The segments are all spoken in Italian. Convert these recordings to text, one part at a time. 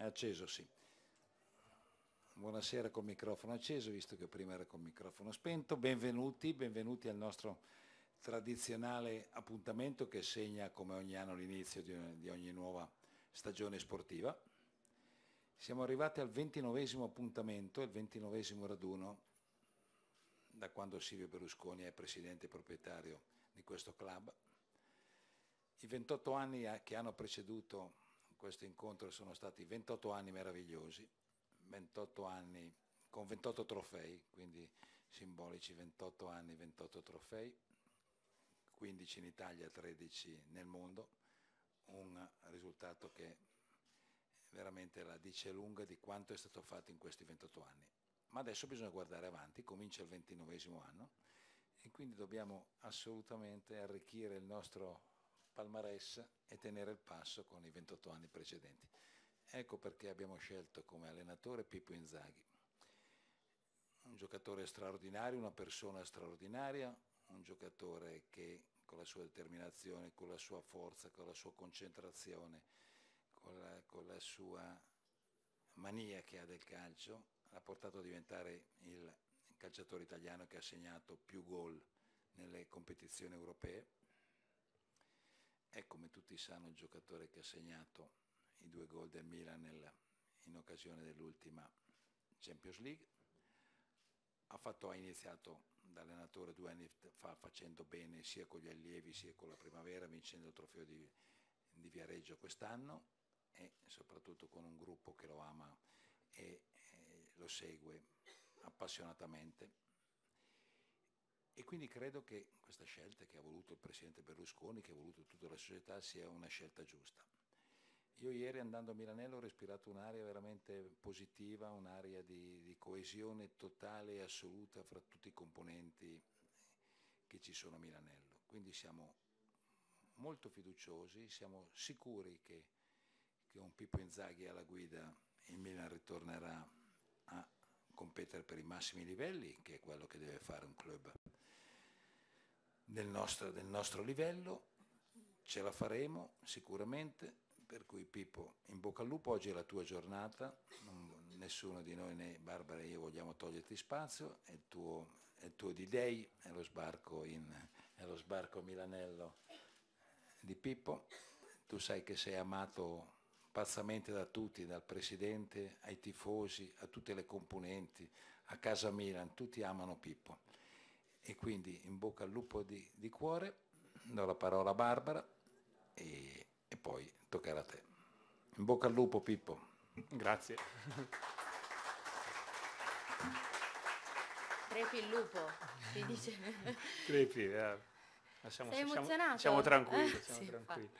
È acceso, sì. Buonasera col microfono acceso, visto che prima era col microfono spento. Benvenuti, benvenuti al nostro tradizionale appuntamento che segna come ogni anno l'inizio di, di ogni nuova stagione sportiva. Siamo arrivati al ventinovesimo appuntamento, il ventinovesimo raduno, da quando Silvio Berlusconi è presidente e proprietario di questo club. I 28 anni che hanno preceduto questo incontro sono stati 28 anni meravigliosi, 28 anni con 28 trofei, quindi simbolici 28 anni, 28 trofei, 15 in Italia, 13 nel mondo, un risultato che veramente la dice lunga di quanto è stato fatto in questi 28 anni. Ma adesso bisogna guardare avanti, comincia il 29 anno e quindi dobbiamo assolutamente arricchire il nostro palmarès e tenere il passo con i 28 anni precedenti. Ecco perché abbiamo scelto come allenatore Pippo Inzaghi, un giocatore straordinario, una persona straordinaria, un giocatore che con la sua determinazione, con la sua forza, con la sua concentrazione, con la, con la sua mania che ha del calcio, l'ha portato a diventare il calciatore italiano che ha segnato più gol nelle competizioni europee. È come tutti sanno il giocatore che ha segnato i due gol del Milan nel, in occasione dell'ultima Champions League. Ha, fatto, ha iniziato da allenatore due anni fa facendo bene sia con gli allievi sia con la primavera, vincendo il trofeo di, di Viareggio quest'anno e soprattutto con un gruppo che lo ama e, e lo segue appassionatamente. E quindi credo che questa scelta che ha voluto il Presidente Berlusconi, che ha voluto tutta la società, sia una scelta giusta. Io ieri andando a Milanello ho respirato un'aria veramente positiva, un'aria di, di, coesione totale e assoluta fra tutti i componenti che ci sono a Milanello. Quindi siamo molto fiduciosi, siamo sicuri che, che un Pippo Inzaghi alla guida il Milan ritornerà a competere per i massimi livelli, che è quello che deve fare un club del nostro, del nostro livello. Ce la faremo sicuramente, per cui Pippo, in bocca al lupo, oggi è la tua giornata, non, nessuno di noi né Barbara e io vogliamo toglierti spazio, è il tuo, è il tuo D-Day, è lo sbarco, in, è lo sbarco Milanello di Pippo, tu sai che sei amato pazzamente da tutti, dal presidente ai tifosi, a tutte le componenti, a casa Milan, tutti amano Pippo. E quindi in bocca al lupo di, di cuore, do la parola a Barbara e e poi toccherà a te. In bocca al lupo Pippo. Grazie. Crepi il lupo, ti dice. Crepi, eh. Siamo, Sei emozionato? Siamo, tranquilli, eh, siamo sì, tranquilli.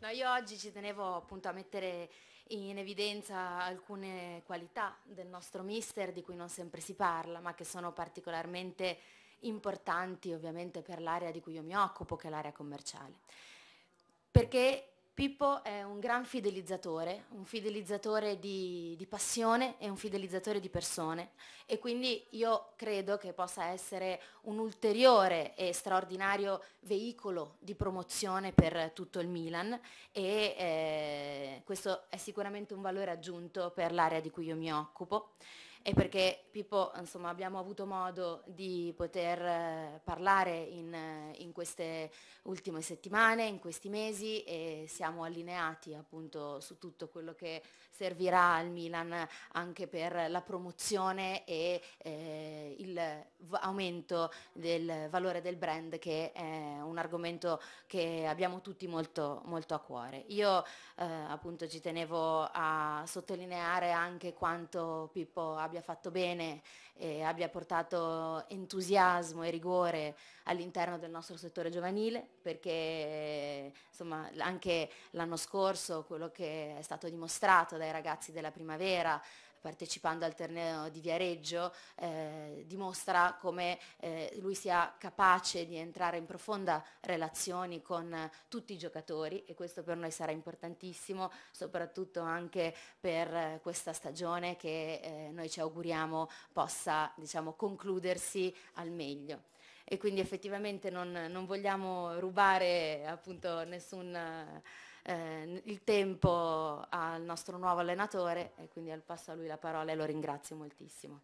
No, io oggi ci tenevo appunto a mettere in evidenza alcune qualità del nostro mister di cui non sempre si parla, ma che sono particolarmente importanti ovviamente per l'area di cui io mi occupo, che è l'area commerciale. Perché Pippo è un gran fidelizzatore, un fidelizzatore di, di, passione e un fidelizzatore di persone. E quindi io credo che possa essere un ulteriore e straordinario veicolo di promozione per tutto il Milan. E eh, questo è sicuramente un valore aggiunto per l'area di cui io mi occupo e perché Pippo insomma, abbiamo avuto modo di poter eh, parlare in, eh, in, queste ultime settimane, in questi mesi e siamo allineati appunto su tutto quello che servirà al Milan anche per la promozione e eh, l'aumento del valore del brand che è un argomento che abbiamo tutti molto, molto a cuore. Io eh, appunto ci tenevo a sottolineare anche quanto Pippo abbia fatto bene e abbia portato entusiasmo e rigore all'interno del nostro settore giovanile, perché insomma, anche l'anno scorso quello che è stato dimostrato dai ragazzi della primavera partecipando al torneo di Viareggio, eh, dimostra come eh, lui sia capace di entrare in profonda relazione con eh, tutti i giocatori e questo per noi sarà importantissimo, soprattutto anche per eh, questa stagione che eh, noi ci auguriamo possa diciamo, concludersi al meglio. e quindi effettivamente non, non vogliamo rubare appunto nessun eh, il tempo al nostro nuovo allenatore e quindi passo a lui la parola e lo ringrazio moltissimo.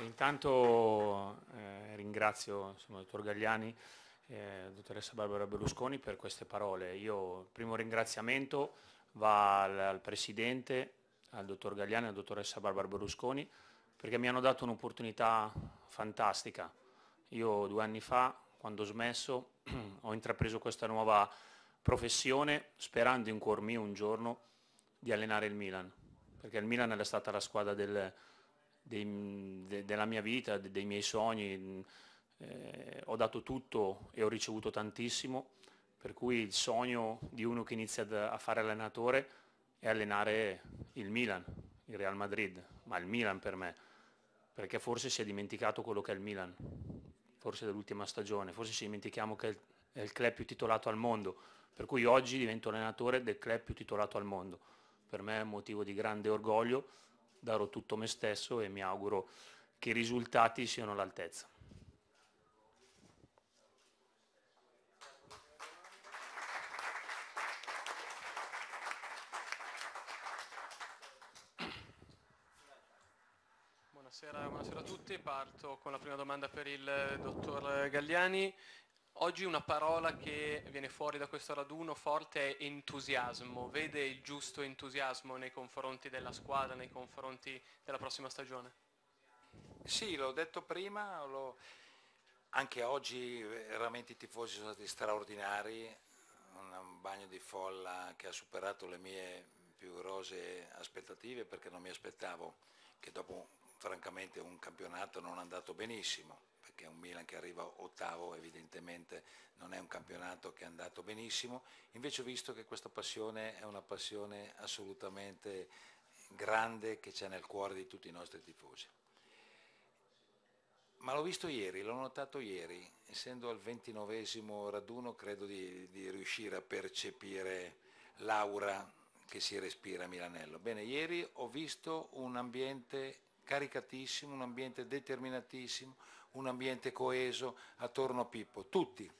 Intanto eh, ringrazio insomma, il dottor Gagliani e eh, la dottoressa Barbara Berlusconi per queste parole. Io il primo ringraziamento va al, al Presidente, al dottor Gagliani e alla dottoressa Barbara Berlusconi perché mi hanno dato un'opportunità fantastica. Io due anni fa, quando ho smesso, ho intrapreso questa nuova professione sperando in cuor mio un giorno di allenare il Milan, perché il Milan è stata la squadra del, dei, de, della mia vita, de, dei miei sogni, eh, ho dato tutto e ho ricevuto tantissimo, per cui il sogno di uno che inizia a fare allenatore è allenare il Milan, il Real Madrid, ma il Milan per me, perché forse si è dimenticato quello che è il Milan, forse dell'ultima stagione, forse ci dimentichiamo che è il club più titolato al mondo, per cui oggi divento allenatore del club più titolato al mondo. Per me è un motivo di grande orgoglio darò tutto me stesso e mi auguro che i risultati siano all'altezza. Buonasera, buonasera, a tutti, parto con la prima domanda per il dottor Gagliani. Oggi una parola che viene fuori da questo raduno forte è entusiasmo. Vede il giusto entusiasmo nei confronti della squadra, nei confronti della prossima stagione? Sì, l'ho detto prima, lo... anche oggi veramente i tifosi sono stati straordinari, un bagno di folla che ha superato le mie più rose aspettative perché non mi aspettavo che dopo francamente un campionato non andato benissimo è un Milan che arriva ottavo evidentemente non è un campionato che è andato benissimo, invece ho visto che questa passione è una passione assolutamente grande che c'è nel cuore di tutti i nostri tifosi. Ma l'ho visto ieri, l'ho notato ieri, essendo al ventinovesimo raduno credo di, di riuscire a percepire l'aura che si respira a Milanello. Bene, ieri ho visto un ambiente caricatissimo, un ambiente determinatissimo, un ambiente coeso attorno a Pippo, tutti,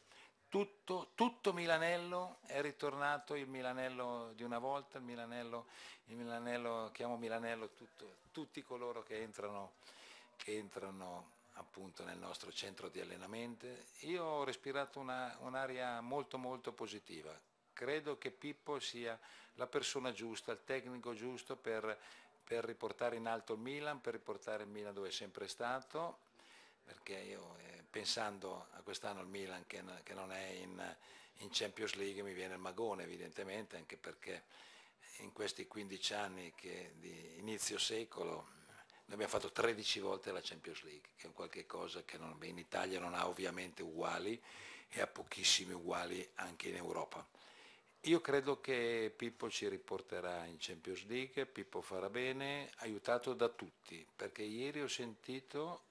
tutto, tutto, Milanello è ritornato il Milanello di una volta, il Milanello, il Milanello chiamo Milanello tutto, tutti coloro che entrano, che entrano appunto nel nostro centro di allenamento. Io ho respirato una, un'aria molto molto positiva. Credo che Pippo sia la persona giusta, il tecnico giusto per, per riportare in alto il Milan, per riportare il Milan dove è sempre stato perché io eh, pensando a quest'anno il Milan che, che non è in, in, Champions League mi viene il magone evidentemente, anche perché in questi 15 anni di inizio secolo noi abbiamo fatto 13 volte la Champions League, che è qualche cosa che non, in Italia non ha ovviamente uguali e ha pochissimi uguali anche in Europa. Io credo che Pippo ci riporterà in Champions League, Pippo farà bene, aiutato da tutti, perché ieri ho sentito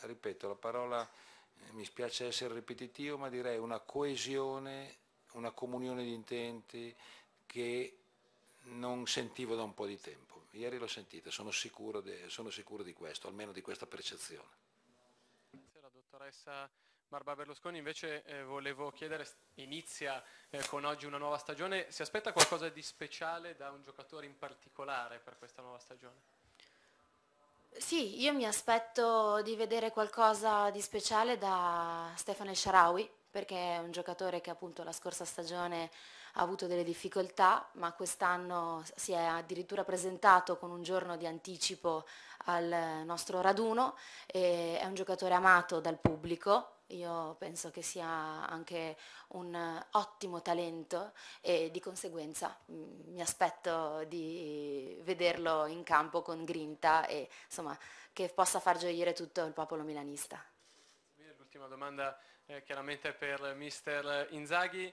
ripeto, la parola eh, mi spiace essere ripetitivo, ma direi una coesione, una comunione di intenti che non sentivo da un po' di tempo. Ieri l'ho sentita, sono sicuro, sono sicuro di questo, almeno di questa percezione. La dottoressa Barbara Berlusconi invece eh, volevo chiedere, inizia eh, con oggi una nuova stagione, si aspetta qualcosa di speciale da un giocatore in particolare per questa nuova stagione? Sì, io mi aspetto di vedere qualcosa di speciale da Stefano El Sharawi, perché è un giocatore che appunto la scorsa stagione ha avuto delle difficoltà, ma quest'anno si è addirittura presentato con un giorno di anticipo al nostro raduno, è un giocatore amato dal pubblico, io penso che sia anche un ottimo talento e di conseguenza mm, mi aspetto di vederlo in campo con grinta e insomma che possa far gioire tutto il popolo milanista. L'ultima domanda eh, chiaramente per mister Inzaghi.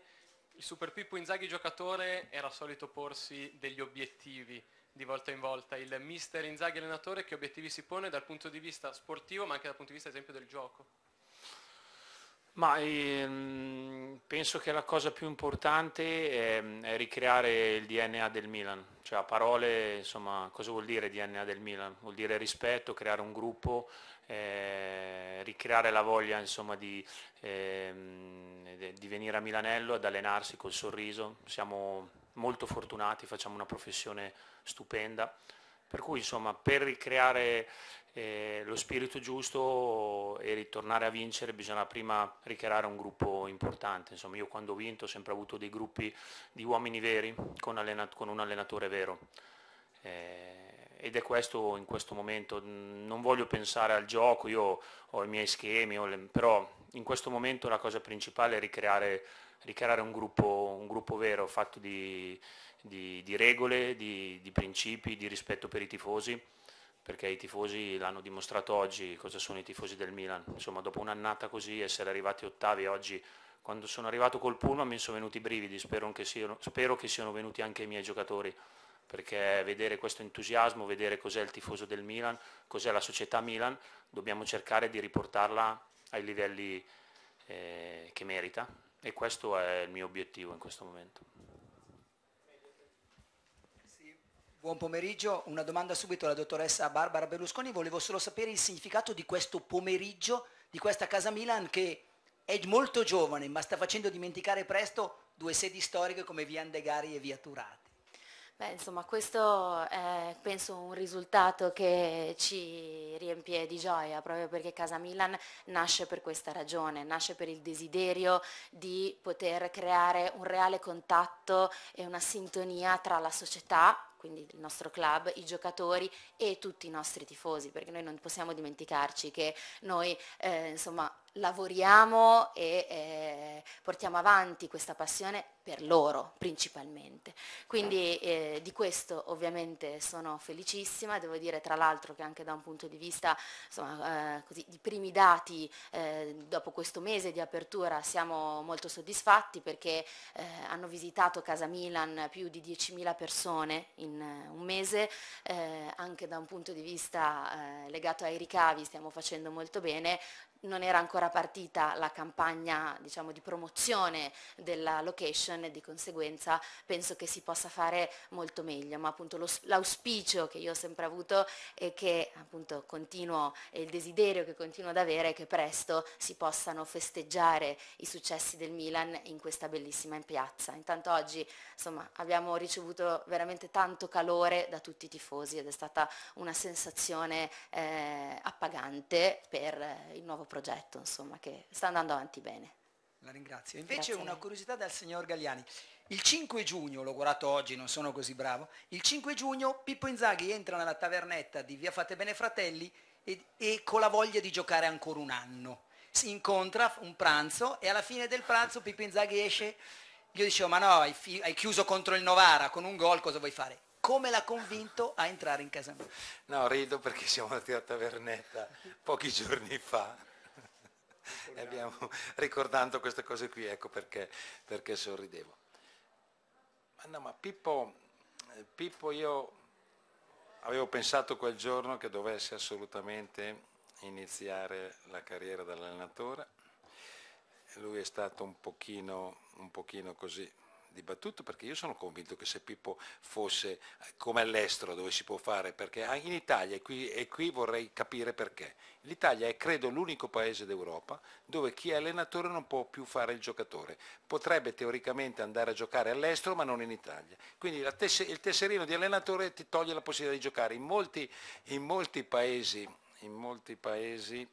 Il Super Pippo Inzaghi giocatore era solito porsi degli obiettivi di volta in volta. Il mister Inzaghi allenatore che obiettivi si pone dal punto di vista sportivo ma anche dal punto di vista esempio del gioco? Ma ehm, penso che la cosa più importante è, è, ricreare il DNA del Milan, cioè a parole insomma cosa vuol dire DNA del Milan? Vuol dire rispetto, creare un gruppo, eh, ricreare la voglia insomma, di, eh, di venire a Milanello ad allenarsi col sorriso, siamo molto fortunati, facciamo una professione stupenda, per cui insomma per ricreare eh, lo spirito giusto e ritornare a vincere bisogna prima ricreare un gruppo importante. Insomma, io quando ho vinto ho sempre avuto dei gruppi di uomini veri con, con un allenatore vero. Eh, ed è questo in questo momento, non voglio pensare al gioco, io ho i miei schemi, le, però in questo momento la cosa principale è ricreare, ricreare un, gruppo, un, gruppo, vero fatto di, di, di regole, di, di principi, di rispetto per i tifosi perché i tifosi l'hanno dimostrato oggi cosa sono i tifosi del Milan. Insomma, dopo un'annata così, essere arrivati ottavi oggi, quando sono arrivato col pullman mi sono venuti i brividi, spero che, siano, spero che siano venuti anche i miei giocatori, perché vedere questo entusiasmo, vedere cos'è il tifoso del Milan, cos'è la società Milan, dobbiamo cercare di riportarla ai livelli eh, che merita e questo è il mio obiettivo in questo momento. Buon pomeriggio, una domanda subito alla dottoressa Barbara Berlusconi, volevo solo sapere il significato di questo pomeriggio, di questa casa Milan che è molto giovane ma sta facendo dimenticare presto due sedi storiche come via Andegari e via Turati. Beh, insomma, questo è penso un risultato che ci riempie di gioia, proprio perché Casa Milan nasce per questa ragione, nasce per il desiderio di poter creare un reale contatto e una sintonia tra la società quindi il nostro club, i giocatori e tutti i nostri tifosi, perché noi non possiamo dimenticarci che noi eh, insomma, lavoriamo e eh, portiamo avanti questa passione per loro principalmente. Quindi eh, di questo ovviamente sono felicissima, devo dire tra l'altro che anche da un punto di vista insomma, eh, così, di primi dati eh, dopo questo mese di apertura siamo molto soddisfatti perché eh, hanno visitato Casa Milan più di 10.000 persone in eh, un mese, anche da un punto di vista legato ai ricavi stiamo facendo molto bene, non era ancora partita la campagna diciamo, di promozione della location e di conseguenza penso che si possa fare molto meglio, ma appunto l'auspicio che io ho sempre avuto e che appunto continuo, e il desiderio che continuo ad avere è che presto si possano festeggiare i successi del Milan in questa bellissima piazza. Intanto oggi insomma, abbiamo ricevuto veramente tanto calore da tutti i tifosi ed è stata una sensazione eh, appagante per il nuovo progetto, insomma, che sta andando avanti bene. La ringrazio. Invece Grazie una curiosità dal signor Gagliani. Il 5 giugno, l'ho guardato oggi, non sono così bravo, il 5 giugno Pippo Inzaghi entra nella tavernetta di Via Fate Bene Fratelli e, e con la voglia di giocare ancora un anno. Si incontra un pranzo e alla fine del pranzo Pippo Inzaghi esce, io dicevo ma no, hai, fi- hai chiuso contro il Novara con un gol, cosa vuoi fare? come l'ha convinto a entrare in casa mia? No, rido perché siamo andati a Tavernetta pochi giorni fa e abbiamo ricordando queste cose qui, ecco perché, perché sorridevo. Ma no, ma Pippo, eh, Pippo io avevo pensato quel giorno che dovesse assolutamente iniziare la carriera dall'allenatore, lui è stato un pochino, un pochino così dibattuto perché io sono convinto che se Pippo fosse come all'estero dove si può fare, perché in Italia, e qui, e qui vorrei capire perché, l'Italia è credo l'unico paese d'Europa dove chi è allenatore non può più fare il giocatore, potrebbe teoricamente andare a giocare all'estero ma non in Italia, quindi tess- il tesserino di allenatore ti toglie la possibilità di giocare, in molti, in molti paesi, in molti paesi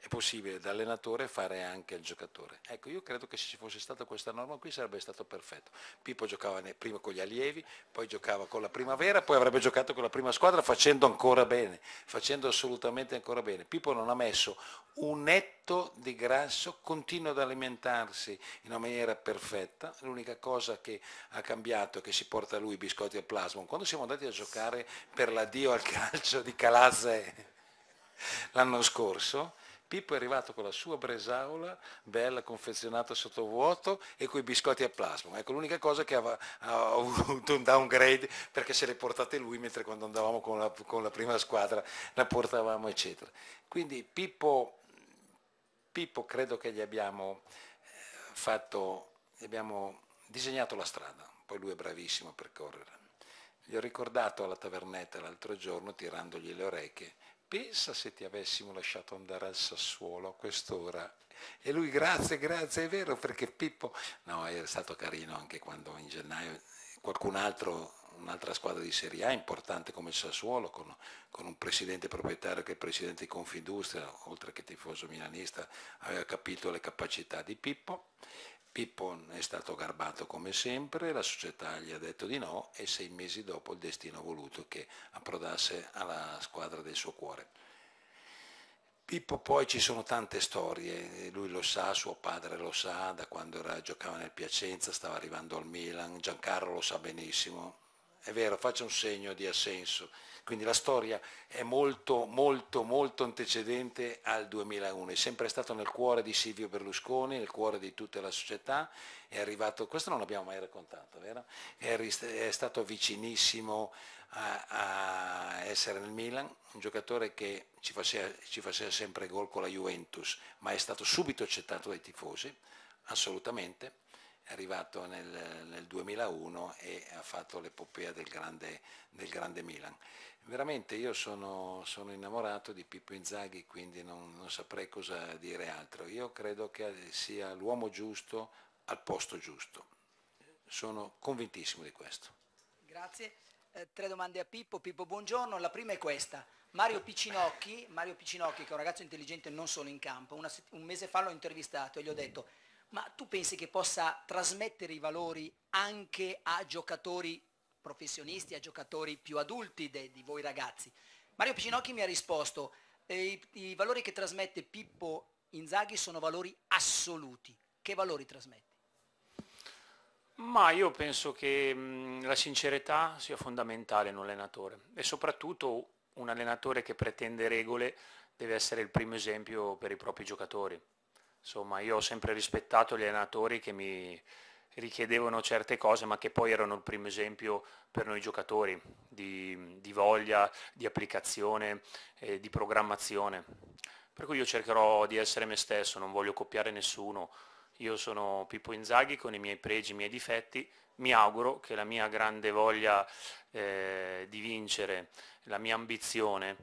è possibile da allenatore fare anche il giocatore. Ecco, io credo che se ci fosse stata questa norma qui sarebbe stato perfetto. Pippo giocava prima con gli allievi, poi giocava con la primavera, poi avrebbe giocato con la prima squadra facendo ancora bene, facendo assolutamente ancora bene. Pippo non ha messo un netto di grasso, continua ad alimentarsi in una maniera perfetta, l'unica cosa che ha cambiato è che si porta lui i biscotti al plasma. Quando siamo andati a giocare per l'addio al calcio di Calazze l'anno scorso, Pippo è arrivato con la sua bresaola, bella, confezionata sotto vuoto e i biscotti a plasma. Ecco, l'unica cosa che ha, ha avuto un downgrade perché se le portate lui, mentre quando andavamo con la, con la prima squadra la portavamo, eccetera. Quindi Pippo Pippo credo che gli abbiamo eh, fatto, gli abbiamo disegnato la strada, poi lui è bravissimo a percorrere. Gli ho ricordato alla tavernetta l'altro giorno, tirandogli le orecchie, pensa se ti avessimo lasciato andare al Sassuolo a quest'ora. E lui, grazie, grazie, è vero, perché Pippo, no, è stato carino anche quando in gennaio qualcun altro un'altra squadra di Serie A importante come il Sassuolo, con, con, un presidente proprietario che è presidente di Confindustria, oltre che tifoso milanista, aveva capito le capacità di Pippo. Pippo è stato garbato come sempre, la società gli ha detto di no e sei mesi dopo il destino ha voluto che approdasse alla squadra del suo cuore. Pippo poi ci sono tante storie, lui lo sa, suo padre lo sa, da quando era, giocava nel Piacenza, stava arrivando al Milan, Giancarlo lo sa benissimo, è vero, faccia un segno di assenso. Quindi la storia è molto, molto, molto antecedente al 2001, è sempre stato nel cuore di Silvio Berlusconi, nel cuore di tutta la società, è arrivato, questo non l'abbiamo mai raccontato, vero? È, è stato vicinissimo a, a, essere nel Milan, un giocatore che ci faceva, ci faceva sempre gol con la Juventus, ma è stato subito accettato dai tifosi, assolutamente è arrivato nel, nel 2001 e ha fatto l'epopea del del grande Milan. Veramente io sono, sono, innamorato di Pippo Inzaghi, quindi non, non, saprei cosa dire altro. Io credo che sia l'uomo giusto al posto giusto. Sono convintissimo di questo. Grazie. Eh, tre domande a Pippo. Pippo, buongiorno. La prima è questa. Mario Piccinocchi, Mario Piccinocchi, che è un ragazzo intelligente non solo in campo, una, un mese fa l'ho intervistato e gli ho detto ma tu pensi che possa trasmettere i valori anche a giocatori professionisti, a giocatori più adulti de, di voi ragazzi? Mario Picinocchi mi ha risposto, i, i valori che trasmette Pippo Inzaghi sono valori assoluti. Che valori trasmette? Ma io penso che mh, la sincerità sia fondamentale in un allenatore e soprattutto un allenatore che pretende regole deve essere il primo esempio per i propri giocatori. Insomma, io ho sempre rispettato gli allenatori che mi richiedevano certe cose, ma che poi erano il primo esempio per noi giocatori di, di voglia, di applicazione, eh, di programmazione. Per cui io cercherò di essere me stesso, non voglio copiare nessuno. Io sono Pippo Inzaghi con i miei pregi, i miei difetti. Mi auguro che la mia grande voglia eh, di vincere, la mia ambizione,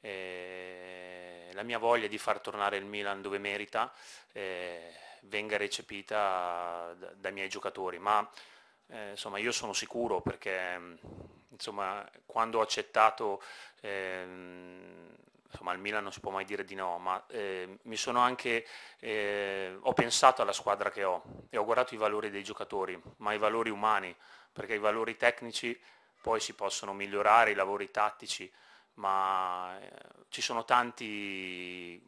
eh, la mia voglia di far tornare il Milan dove merita eh, venga recepita da, dai miei giocatori, ma eh, insomma io sono sicuro perché insomma, quando ho accettato ehm, insomma al Milan non si può mai dire di no, ma eh, mi sono anche, eh, ho pensato alla squadra che ho e ho guardato i valori dei giocatori, ma i valori umani, perché i valori tecnici poi si possono migliorare, i lavori tattici, ma eh, ci sono tanti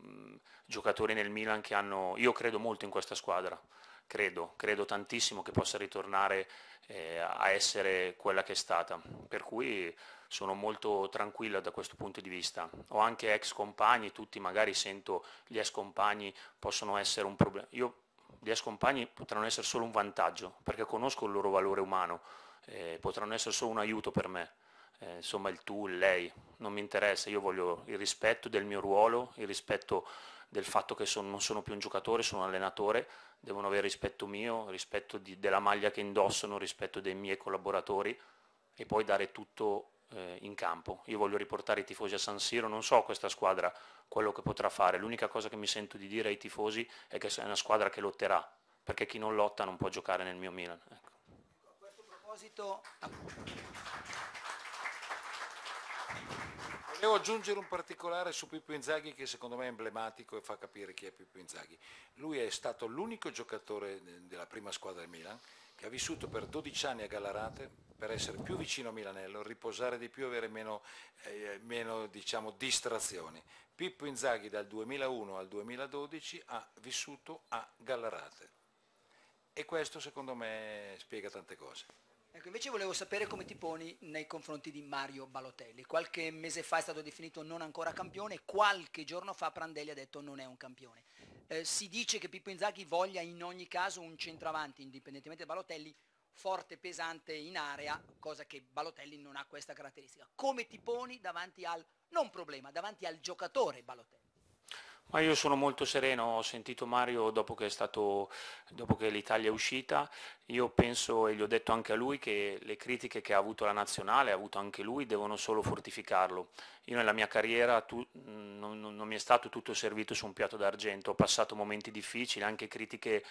giocatori nel Milan che hanno, io credo molto in questa squadra, credo, credo tantissimo che possa ritornare eh, a essere quella che è stata, per cui sono molto tranquilla da questo punto di vista. Ho anche ex compagni, tutti magari sento gli ex compagni possono essere un problema. Io gli ex compagni potranno essere solo un vantaggio, perché conosco il loro valore umano, eh, potranno essere solo un aiuto per me eh, insomma il tu, il lei, non mi interessa, io voglio il rispetto del mio ruolo, il rispetto del fatto che sono, non sono più un giocatore, sono un allenatore, devono avere rispetto mio, rispetto di, della maglia che indossano, rispetto dei miei collaboratori e poi dare tutto eh, in campo. Io voglio riportare i tifosi a San Siro, non so questa squadra quello che potrà fare, l'unica cosa che mi sento di dire ai tifosi è che è una squadra che lotterà, perché chi non lotta non può giocare nel mio Milan. Ecco. A questo proposito... Devo aggiungere un particolare su Pippo Inzaghi che secondo me è emblematico e fa capire chi è Pippo Inzaghi. Lui è stato l'unico giocatore della prima squadra del Milan che ha vissuto per 12 anni a Gallarate per essere più vicino a Milanello, riposare di più, avere meno, eh, meno diciamo, distrazioni. Pippo Inzaghi dal 2001 al 2012 ha vissuto a Gallarate e questo secondo me spiega tante cose. Ecco, invece volevo sapere come ti poni nei confronti di Mario Balotelli. Qualche mese fa è stato definito non ancora campione, qualche giorno fa Prandelli ha detto non è un campione. Eh, si dice che Pippo Inzaghi voglia in ogni caso un centravanti, indipendentemente da Balotelli, forte, pesante in area, cosa che Balotelli non ha questa caratteristica. Come ti poni davanti al, non problema, davanti al giocatore Balotelli? Ma io sono molto sereno, ho sentito Mario dopo che, che l'Italia è uscita, io penso e gli ho detto anche a lui che le critiche che ha avuto la nazionale, ha avuto anche lui, devono solo fortificarlo. Io nella mia carriera tu, non, non mi è stato tutto servito su un piatto d'argento, ho passato momenti difficili, anche critiche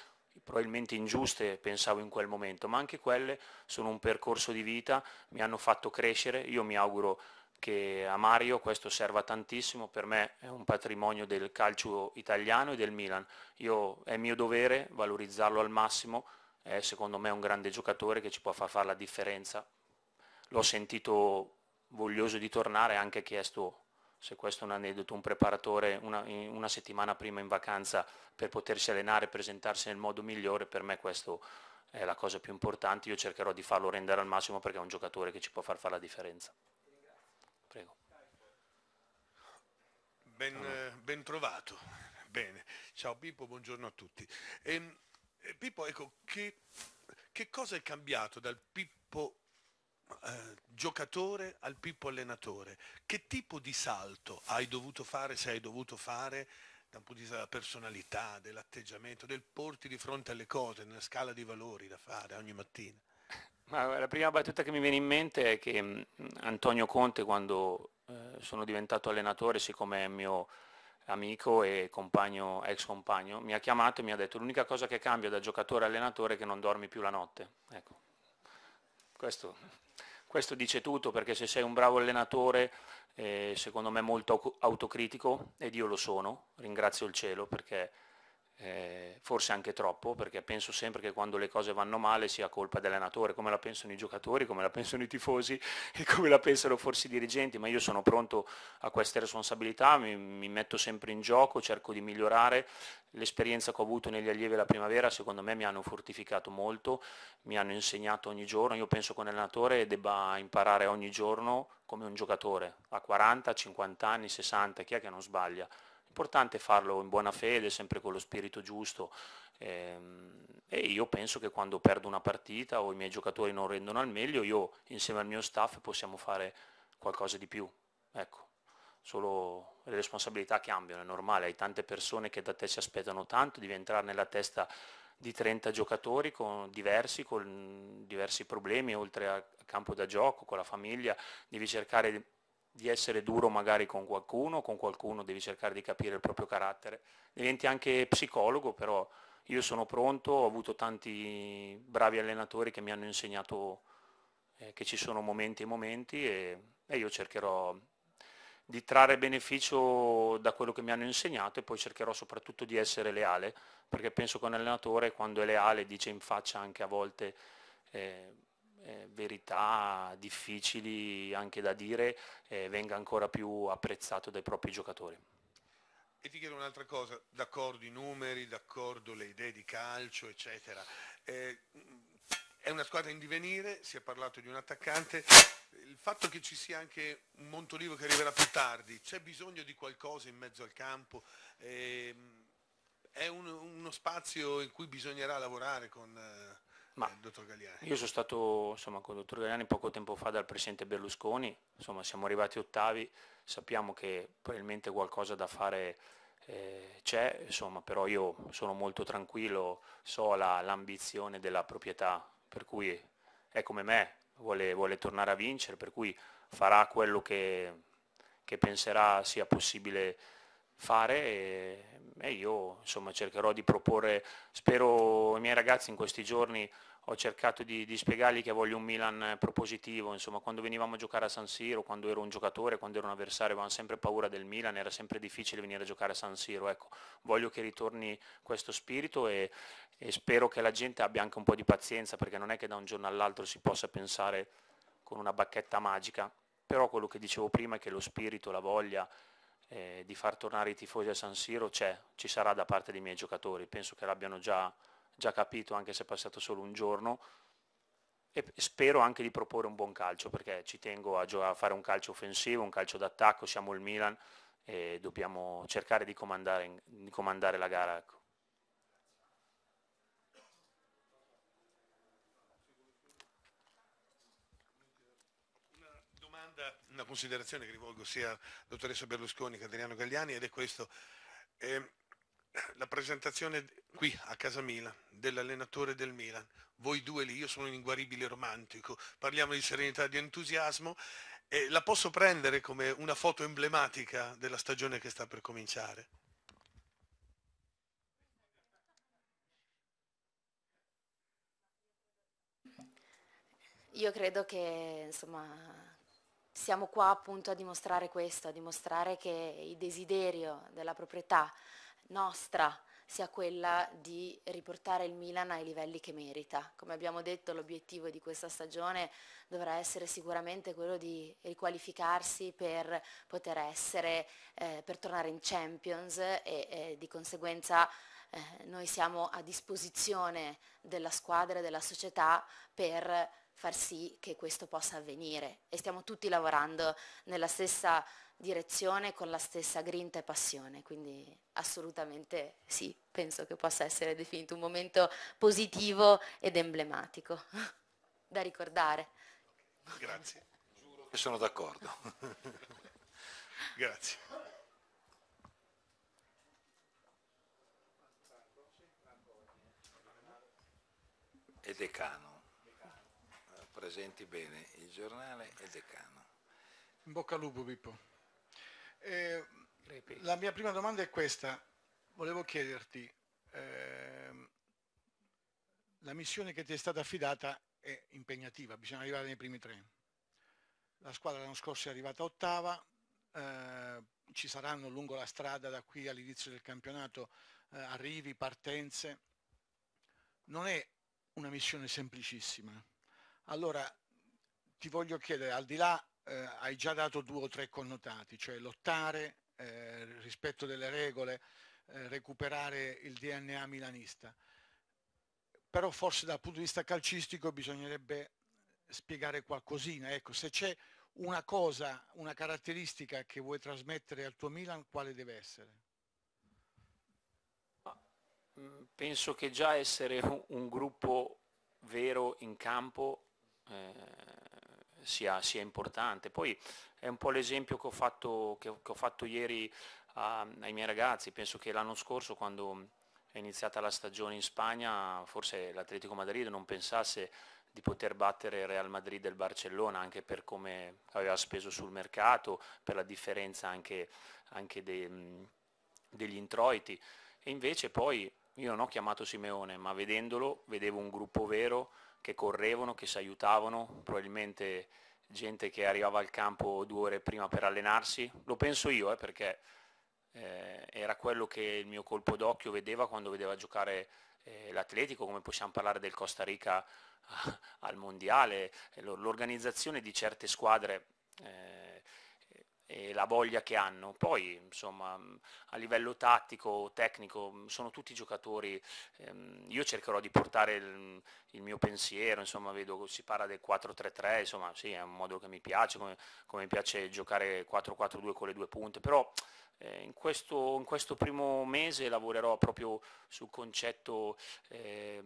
probabilmente ingiuste pensavo in quel momento, ma anche quelle sono un percorso di vita, mi hanno fatto crescere, io mi auguro che a Mario questo serva tantissimo, per me è un patrimonio del calcio italiano e del Milan. Io, è mio dovere valorizzarlo al massimo, è secondo me un grande giocatore che ci può far fare la differenza. L'ho sentito voglioso di tornare, anche chiesto, se questo è un aneddoto, un preparatore una, una settimana prima in vacanza per potersi allenare e presentarsi nel modo migliore, per me questo è la cosa più importante, io cercherò di farlo rendere al massimo perché è un giocatore che ci può far fare la differenza. Ben, eh, ben trovato. Bene. Ciao Pippo, buongiorno a tutti. E, ehm, eh, Pippo, ecco, che, che, cosa è cambiato dal Pippo eh, giocatore al Pippo allenatore? Che tipo di salto hai dovuto fare, se hai dovuto fare, da un punto di vista della personalità, dell'atteggiamento, del porti di fronte alle cose, nella scala di valori da fare ogni mattina? Ma la prima battuta che mi viene in mente è che mh, Antonio Conte quando eh, sono diventato allenatore, siccome è mio amico e compagno, ex compagno, mi ha chiamato e mi ha detto l'unica cosa che cambia da giocatore a allenatore è che non dormi più la notte. Ecco. Questo, questo dice tutto perché se sei un bravo allenatore, eh, secondo me molto autocritico, ed io lo sono, ringrazio il cielo perché eh, forse anche troppo, perché penso sempre che quando le cose vanno male sia colpa dell'allenatore, come la pensano i giocatori, come la pensano i tifosi e come la pensano forse i dirigenti, ma io sono pronto a queste responsabilità, mi, mi metto sempre in gioco, cerco di migliorare, l'esperienza che ho avuto negli allievi della primavera secondo me mi hanno fortificato molto, mi hanno insegnato ogni giorno, io penso che un allenatore debba imparare ogni giorno come un giocatore, a 40, 50 anni, 60, chi è che non sbaglia? Importante farlo in buona fede, sempre con lo spirito giusto. Ehm, e io penso che quando perdo una partita o i miei giocatori non rendono al meglio, io insieme al mio staff possiamo fare qualcosa di più. Ecco, solo le responsabilità cambiano, è normale, hai tante persone che da te si aspettano tanto, devi entrare nella testa di 30 giocatori con diversi, con diversi problemi, oltre al campo da gioco, con la famiglia, devi cercare di essere duro magari con qualcuno, con qualcuno devi cercare di capire il proprio carattere. Diventi anche psicologo, però io sono pronto, ho avuto tanti bravi allenatori che mi hanno insegnato eh, che ci sono momenti e momenti e, e io cercherò di trarre beneficio da quello che mi hanno insegnato e poi cercherò soprattutto di essere leale, perché penso che un allenatore quando è leale dice in faccia anche a volte eh, eh, verità difficili anche da dire eh, venga ancora più apprezzato dai propri giocatori. E ti chiedo un'altra cosa, d'accordo i numeri, d'accordo le idee di calcio, eccetera. Eh, è una squadra in divenire, si è parlato di un attaccante, il fatto che ci sia anche un Montolivo che arriverà più tardi, c'è bisogno di qualcosa in mezzo al campo, eh, è un, uno spazio in cui bisognerà lavorare con, eh, ma eh, dottor Gagliani. Io sono stato insomma, con il dottor Gagliani poco tempo fa dal presidente Berlusconi, insomma, siamo arrivati ottavi, sappiamo che probabilmente qualcosa da fare eh, c'è, insomma, però io sono molto tranquillo, so la, l'ambizione della proprietà, per cui è come me, vuole, vuole tornare a vincere, per cui farà quello che, che penserà sia possibile fare e, e io insomma, cercherò di proporre, spero i miei ragazzi in questi giorni ho cercato di, di, spiegargli che voglio un Milan propositivo, insomma quando venivamo a giocare a San Siro, quando ero un giocatore, quando ero un avversario avevamo sempre paura del Milan, era sempre difficile venire a giocare a San Siro, ecco, voglio che ritorni questo spirito e, e spero che la gente abbia anche un po' di pazienza perché non è che da un giorno all'altro si possa pensare con una bacchetta magica, però quello che dicevo prima è che lo spirito, la voglia, eh, di far tornare i tifosi a San Siro c'è, ci sarà da parte dei miei giocatori, penso che l'abbiano già, già capito anche se è passato solo un giorno e spero anche di proporre un buon calcio perché ci tengo a, a fare un calcio offensivo, un calcio d'attacco, siamo il Milan e dobbiamo cercare di comandare, di comandare la gara. Ecco. una considerazione che rivolgo sia alla dottoressa Berlusconi che a Adriano Gagliani ed è questo. eh, la presentazione qui a casa Milan dell'allenatore del Milan, voi due lì, io sono un inguaribile romantico, parliamo di serenità, di entusiasmo, e la posso prendere come una foto emblematica della stagione che sta per cominciare. Io credo che insomma, siamo qua appunto a dimostrare questo, a dimostrare che il desiderio della proprietà nostra sia quella di riportare il Milan ai livelli che merita. Come abbiamo detto l'obiettivo di questa stagione dovrà essere sicuramente quello di riqualificarsi per poter essere, eh, per tornare in Champions e, e di conseguenza eh, noi siamo a disposizione della squadra e della società per far sì che questo possa avvenire e stiamo tutti lavorando nella stessa direzione con la stessa grinta e passione, quindi assolutamente sì, penso che possa essere definito un momento positivo ed emblematico da ricordare. Grazie. Giuro che sono d'accordo. Grazie. E decano presenti bene il giornale e decano. In bocca al lupo Pippo. Eh, la mia prima domanda è questa, volevo chiederti, eh, la missione che ti è stata affidata è impegnativa, bisogna arrivare nei primi tre. La squadra l'anno scorso è arrivata ottava, eh, ci saranno lungo la strada da qui all'inizio del campionato eh, arrivi, partenze. Non è una missione semplicissima allora ti voglio chiedere, al di là, eh, hai già dato due o tre connotati, cioè lottare, eh, rispetto delle regole, eh, recuperare il DNA milanista. Però forse dal punto di vista calcistico bisognerebbe spiegare qualcosina. Ecco, se c'è una cosa, una caratteristica che vuoi trasmettere al tuo Milan, quale deve essere? Mm, penso che già essere un gruppo vero in campo eh, sia, sia, importante. Poi è un po' l'esempio che che, che ho fatto ieri a, ai miei ragazzi, penso che l'anno scorso quando è iniziata la stagione in Spagna forse l'Atletico Madrid non pensasse di poter battere il Real Madrid del Barcellona anche per come aveva speso sul mercato, per la differenza anche, anche de, degli introiti e invece poi io non ho chiamato Simeone ma vedendolo vedevo un gruppo vero che correvano, che si aiutavano, probabilmente gente che arrivava al campo due ore prima per allenarsi, lo penso io eh, perché eh, era quello che il mio colpo d'occhio vedeva quando vedeva giocare eh, l'Atletico, come possiamo parlare del Costa Rica al Mondiale, l'organizzazione di certe squadre eh, e la voglia che hanno. Poi, insomma, a livello tattico, tecnico, sono tutti giocatori, ehm, io cercherò di portare il, il, mio pensiero, insomma, vedo si parla del 4-3-3, insomma, sì, è un modo che mi piace, come, come mi piace giocare 4-4-2 con le due punte, però eh, in, questo, in, questo, primo mese lavorerò proprio sul concetto, eh,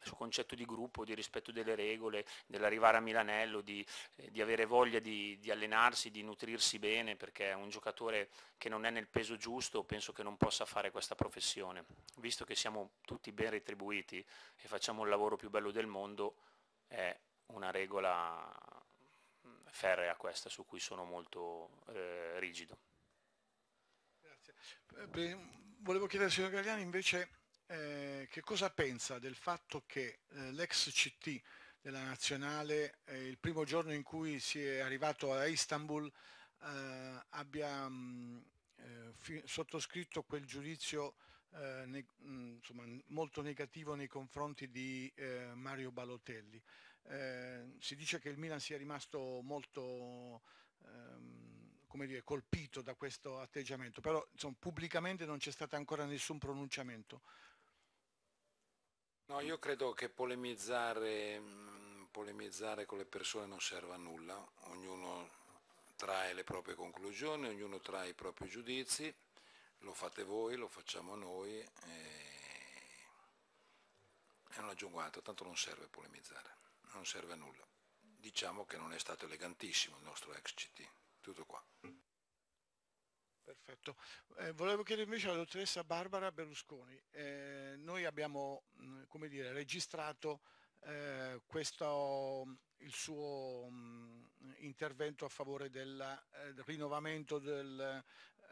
sul concetto, di gruppo, di rispetto delle regole, dell'arrivare a Milanello, di, eh, di avere voglia di, di, allenarsi, di nutrirsi bene, perché un giocatore che non è nel peso giusto penso che non possa fare questa professione. Visto che siamo tutti ben retribuiti e facciamo il lavoro più bello del mondo, è una regola ferrea questa su cui sono molto eh, rigido. Eh, volevo chiedere al signor Gagliani invece eh, che cosa pensa del fatto che eh, l'ex CT della nazionale eh, il primo giorno in cui si è arrivato a Istanbul eh, abbia mh, mm, eh, sottoscritto quel giudizio ne, mm, insomma, molto negativo nei confronti di Mario Balotelli. si dice che il Milan sia rimasto molto come dire, colpito da questo atteggiamento, però insomma, pubblicamente non c'è stato ancora nessun pronunciamento. No, io credo che polemizzare, mm, polemizzare con le persone non serva a nulla, ognuno trae le proprie conclusioni, ognuno trae i propri giudizi, lo fate voi, lo facciamo noi e, non aggiungo altro, tanto non serve polemizzare, non serve a nulla. Diciamo che non è stato elegantissimo il nostro ex CT. Tutto qua. Perfetto. Eh, volevo chiedere invece alla dottoressa Barbara Berlusconi. Eh, noi abbiamo mh, come dire, registrato eh, questo, il suo mh, intervento a favore del eh, rinnovamento del,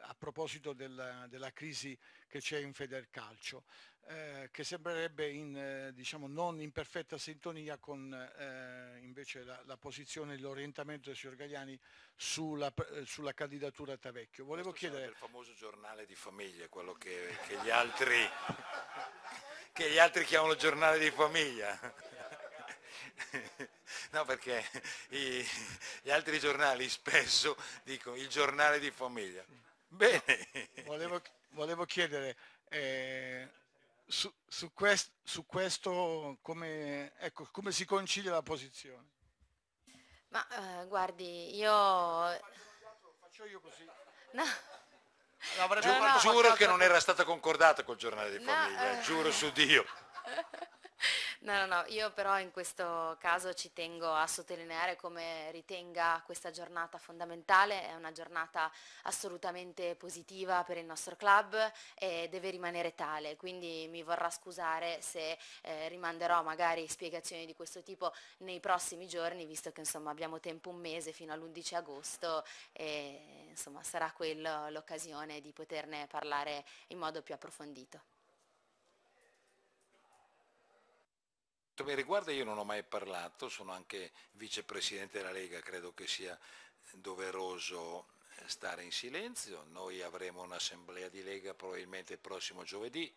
a proposito della, della crisi che c'è in Federcalcio, eh, che sembrerebbe in, eh, diciamo, non in perfetta sintonia con eh, invece la, la posizione e l'orientamento del signor Gagliani sulla, sulla candidatura a Tavecchio. Volevo Questo chiedere... Il famoso giornale di famiglia, quello che, che, gli altri, che gli altri chiamano giornale di famiglia. No, perché i, gli altri giornali spesso dicono il giornale di famiglia. Bene. Volevo, volevo chiedere eh, su, su, quest, su, questo come, ecco, come, si concilia la posizione? Ma eh, guardi, io... Faccio io così. No. No, no, no, giuro che non era stata concordata col giornale di famiglia, eh. giuro su Dio. No, no, no, io però in questo caso ci tengo a sottolineare come ritenga questa giornata fondamentale, è una giornata assolutamente positiva per il nostro club e deve rimanere tale, quindi mi vorrà scusare se eh, rimanderò magari spiegazioni di questo tipo nei prossimi giorni, visto che insomma abbiamo tempo un mese fino all'11 agosto e insomma sarà quella l'occasione di poterne parlare in modo più approfondito. Mi riguarda io non ho mai parlato, sono anche vicepresidente della Lega, credo che sia doveroso stare in silenzio, noi avremo un'assemblea di Lega probabilmente il prossimo giovedì,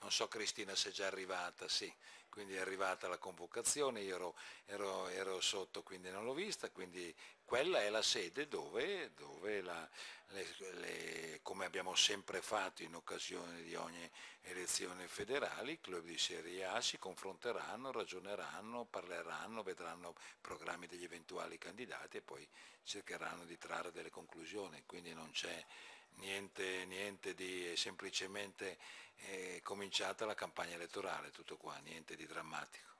non so Cristina se è già arrivata, sì, quindi è arrivata la convocazione, io ero, ero, ero sotto quindi non l'ho vista, quindi quella è la sede dove, dove la, le, le, come abbiamo sempre fatto in occasione di ogni elezione federale, i club di Serie A si confronteranno, ragioneranno, parleranno, vedranno programmi degli eventuali candidati e poi cercheranno di trarre delle conclusioni, quindi non c'è niente, niente di, semplicemente eh, cominciata la campagna elettorale, tutto qua, niente di drammatico.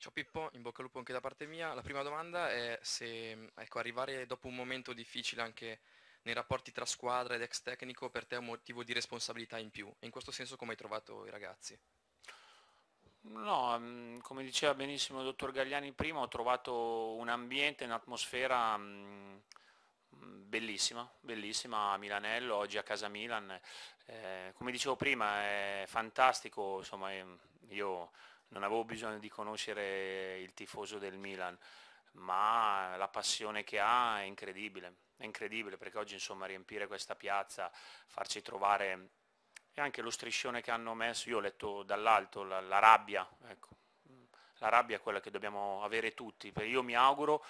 Ciao Pippo, in bocca al lupo anche da parte mia. La prima domanda è se ecco, arrivare dopo un momento difficile anche nei rapporti tra squadra ed ex tecnico per te è un motivo di responsabilità in più. In questo senso come hai trovato i ragazzi? No, mm, come diceva benissimo il dottor Gagliani prima, ho trovato un ambiente, un'atmosfera mm, bellissima, bellissima a Milanello, oggi a casa Milan. Eh, come dicevo prima, è fantastico, insomma, io non avevo bisogno di conoscere il tifoso del Milan, ma la passione che ha è incredibile, è incredibile perché oggi insomma riempire questa piazza, farci trovare anche lo striscione che hanno messo, io ho letto dall'alto la, la rabbia, ecco. la rabbia è quella che dobbiamo avere tutti, io mi auguro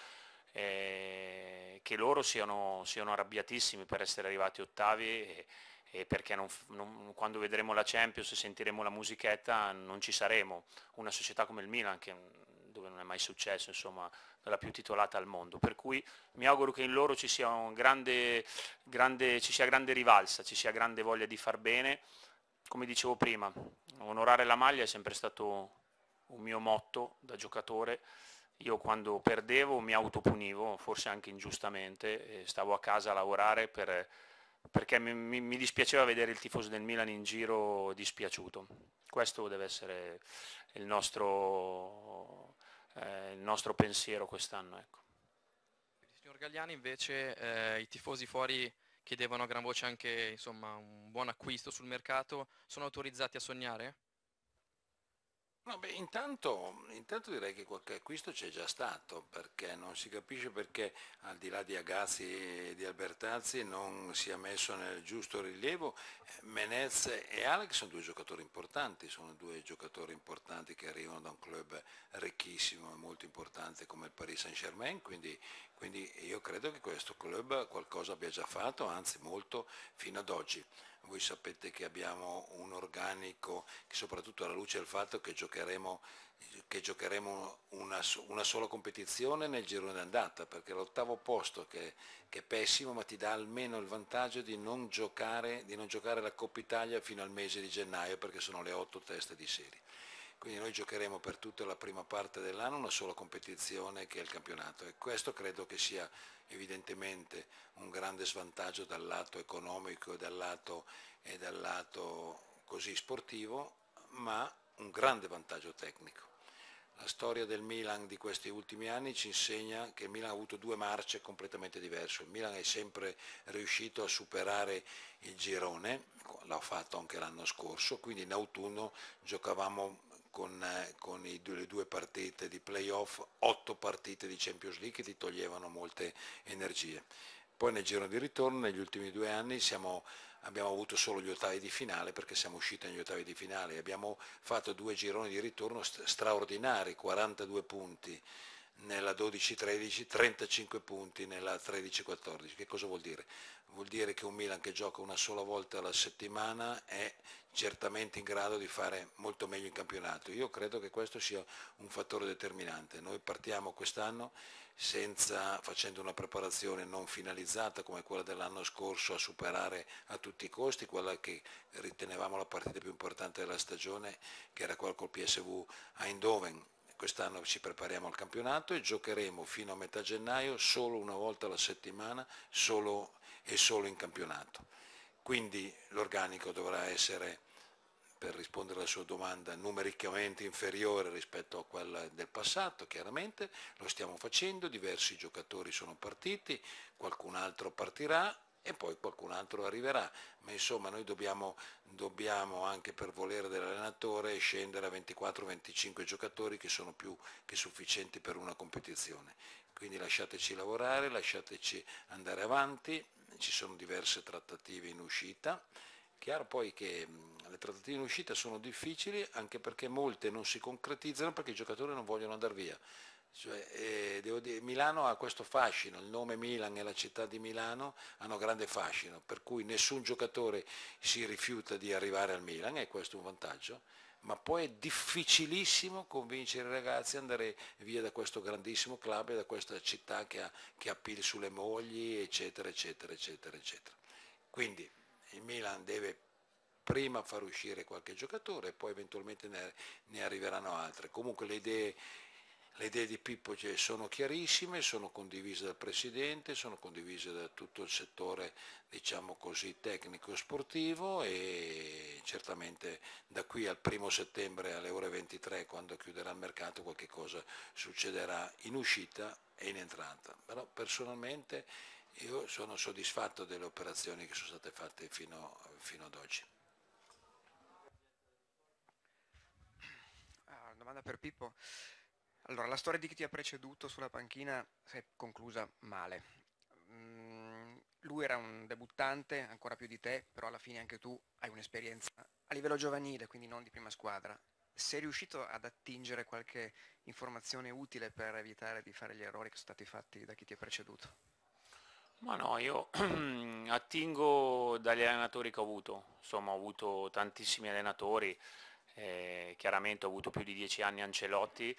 eh, che loro siano, siano, arrabbiatissimi per essere arrivati ottavi e, e perché non, non, quando vedremo la Champions e sentiremo la musichetta non ci saremo, una società come il Milan che, dove non è mai successo, insomma, la più titolata al mondo, per cui mi auguro che in loro ci sia, grande, grande, ci sia grande rivalsa, ci sia grande voglia di far bene, come dicevo prima, onorare la maglia è sempre stato un mio motto da giocatore, io quando perdevo mi autopunivo, forse anche ingiustamente, stavo a casa a lavorare per, perché mi, mi, mi, dispiaceva vedere il tifoso del Milan in giro dispiaciuto. Questo deve essere il nostro, eh, il nostro pensiero quest'anno. Ecco. Signor Gagliani invece eh, i tifosi fuori chiedevano a gran voce anche insomma, un buon acquisto sul mercato, sono autorizzati a sognare? No, beh, intanto, intanto, direi che qualche acquisto c'è già stato, perché non si capisce perché al di là di Agazzi e di Albertazzi non sia messo nel giusto rilievo. Menez e Alex sono due giocatori importanti, sono due giocatori importanti che arrivano da un club ricchissimo e molto importante come il Paris Saint Germain, quindi, quindi io credo che questo club qualcosa abbia già fatto, anzi molto fino ad oggi voi sapete che abbiamo un organico soprattutto alla luce del fatto che giocheremo, che giocheremo una, una, sola competizione nel girone d'andata, perché l'ottavo posto che, che, è pessimo ma ti dà almeno il vantaggio di non, giocare, di non giocare la Coppa Italia fino al mese di gennaio perché sono le otto teste di serie. Quindi noi giocheremo per tutta la prima parte dell'anno una sola competizione che è il campionato e questo credo che sia evidentemente un grande svantaggio dal lato economico e dal lato, e dal lato così sportivo, ma un grande vantaggio tecnico. La storia del Milan di questi ultimi anni ci insegna che il Milan ha avuto due marce completamente diverse. Il Milan è sempre riuscito a superare il girone, l'ha fatto anche l'anno scorso, quindi in autunno giocavamo con, eh, con due, le due partite di playoff, otto partite di Champions League che ti toglievano molte energie. Poi nel giro di ritorno, negli ultimi due anni, siamo, abbiamo avuto solo gli ottavi di finale perché siamo usciti negli ottavi di finale. Abbiamo fatto due gironi di ritorno straordinari, 42 punti nella 12-13, 35 punti nella 13-14. Che cosa vuol dire? Vuol dire che un Milan che gioca una sola volta alla settimana è certamente in grado di fare molto meglio in campionato. Io credo che questo sia un fattore determinante. Noi partiamo quest'anno facendo una preparazione non finalizzata come quella dell'anno scorso a superare a tutti i costi quella che ritenevamo la partita più importante della stagione, che era quella col PSV a Eindhoven Quest'anno ci prepariamo al campionato e giocheremo fino a metà gennaio solo una volta alla settimana solo e solo in campionato. Quindi l'organico dovrà essere, per rispondere alla sua domanda, numericamente inferiore rispetto a quella del passato, chiaramente, lo stiamo facendo, diversi giocatori sono partiti, qualcun altro partirà e poi qualcun altro arriverà, ma insomma noi dobbiamo, dobbiamo anche per volere dell'allenatore scendere a 24-25 giocatori che sono più che sufficienti per una competizione. Quindi lasciateci lavorare, lasciateci andare avanti, ci sono diverse trattative in uscita, chiaro poi che le trattative in uscita sono difficili anche perché molte non si concretizzano perché i giocatori non vogliono andare via. Cioè, eh, dire, Milano ha questo fascino, il nome Milan e la città di Milano hanno grande fascino, per cui nessun giocatore si rifiuta di arrivare al Milan e questo è un vantaggio, ma poi è difficilissimo convincere i ragazzi ad andare via da questo grandissimo club e da questa città che ha, che ha PIL sulle mogli, eccetera, eccetera, eccetera, eccetera. Quindi il Milan deve prima far uscire qualche giocatore e poi eventualmente ne, ne arriveranno altre. Comunque le idee le idee di Pippo sono chiarissime, sono condivise dal Presidente, sono condivise da tutto il settore diciamo così, tecnico sportivo e certamente da qui al primo settembre alle ore 23 quando chiuderà il mercato qualche cosa succederà in uscita e in entrata. Però personalmente io sono soddisfatto delle operazioni che sono state fatte fino, fino ad oggi. Ah, domanda per Pippo. Allora, la storia di chi ti ha preceduto sulla panchina si è conclusa male. Mm, lui era un debuttante, ancora più di te, però alla fine anche tu hai un'esperienza a livello giovanile, quindi non di prima squadra. Sei riuscito ad attingere qualche informazione utile per evitare di fare gli errori che sono stati fatti da chi ti ha preceduto? Ma no, io attingo dagli allenatori che ho avuto, insomma ho avuto tantissimi allenatori, eh, chiaramente ho avuto più di dieci anni Ancelotti,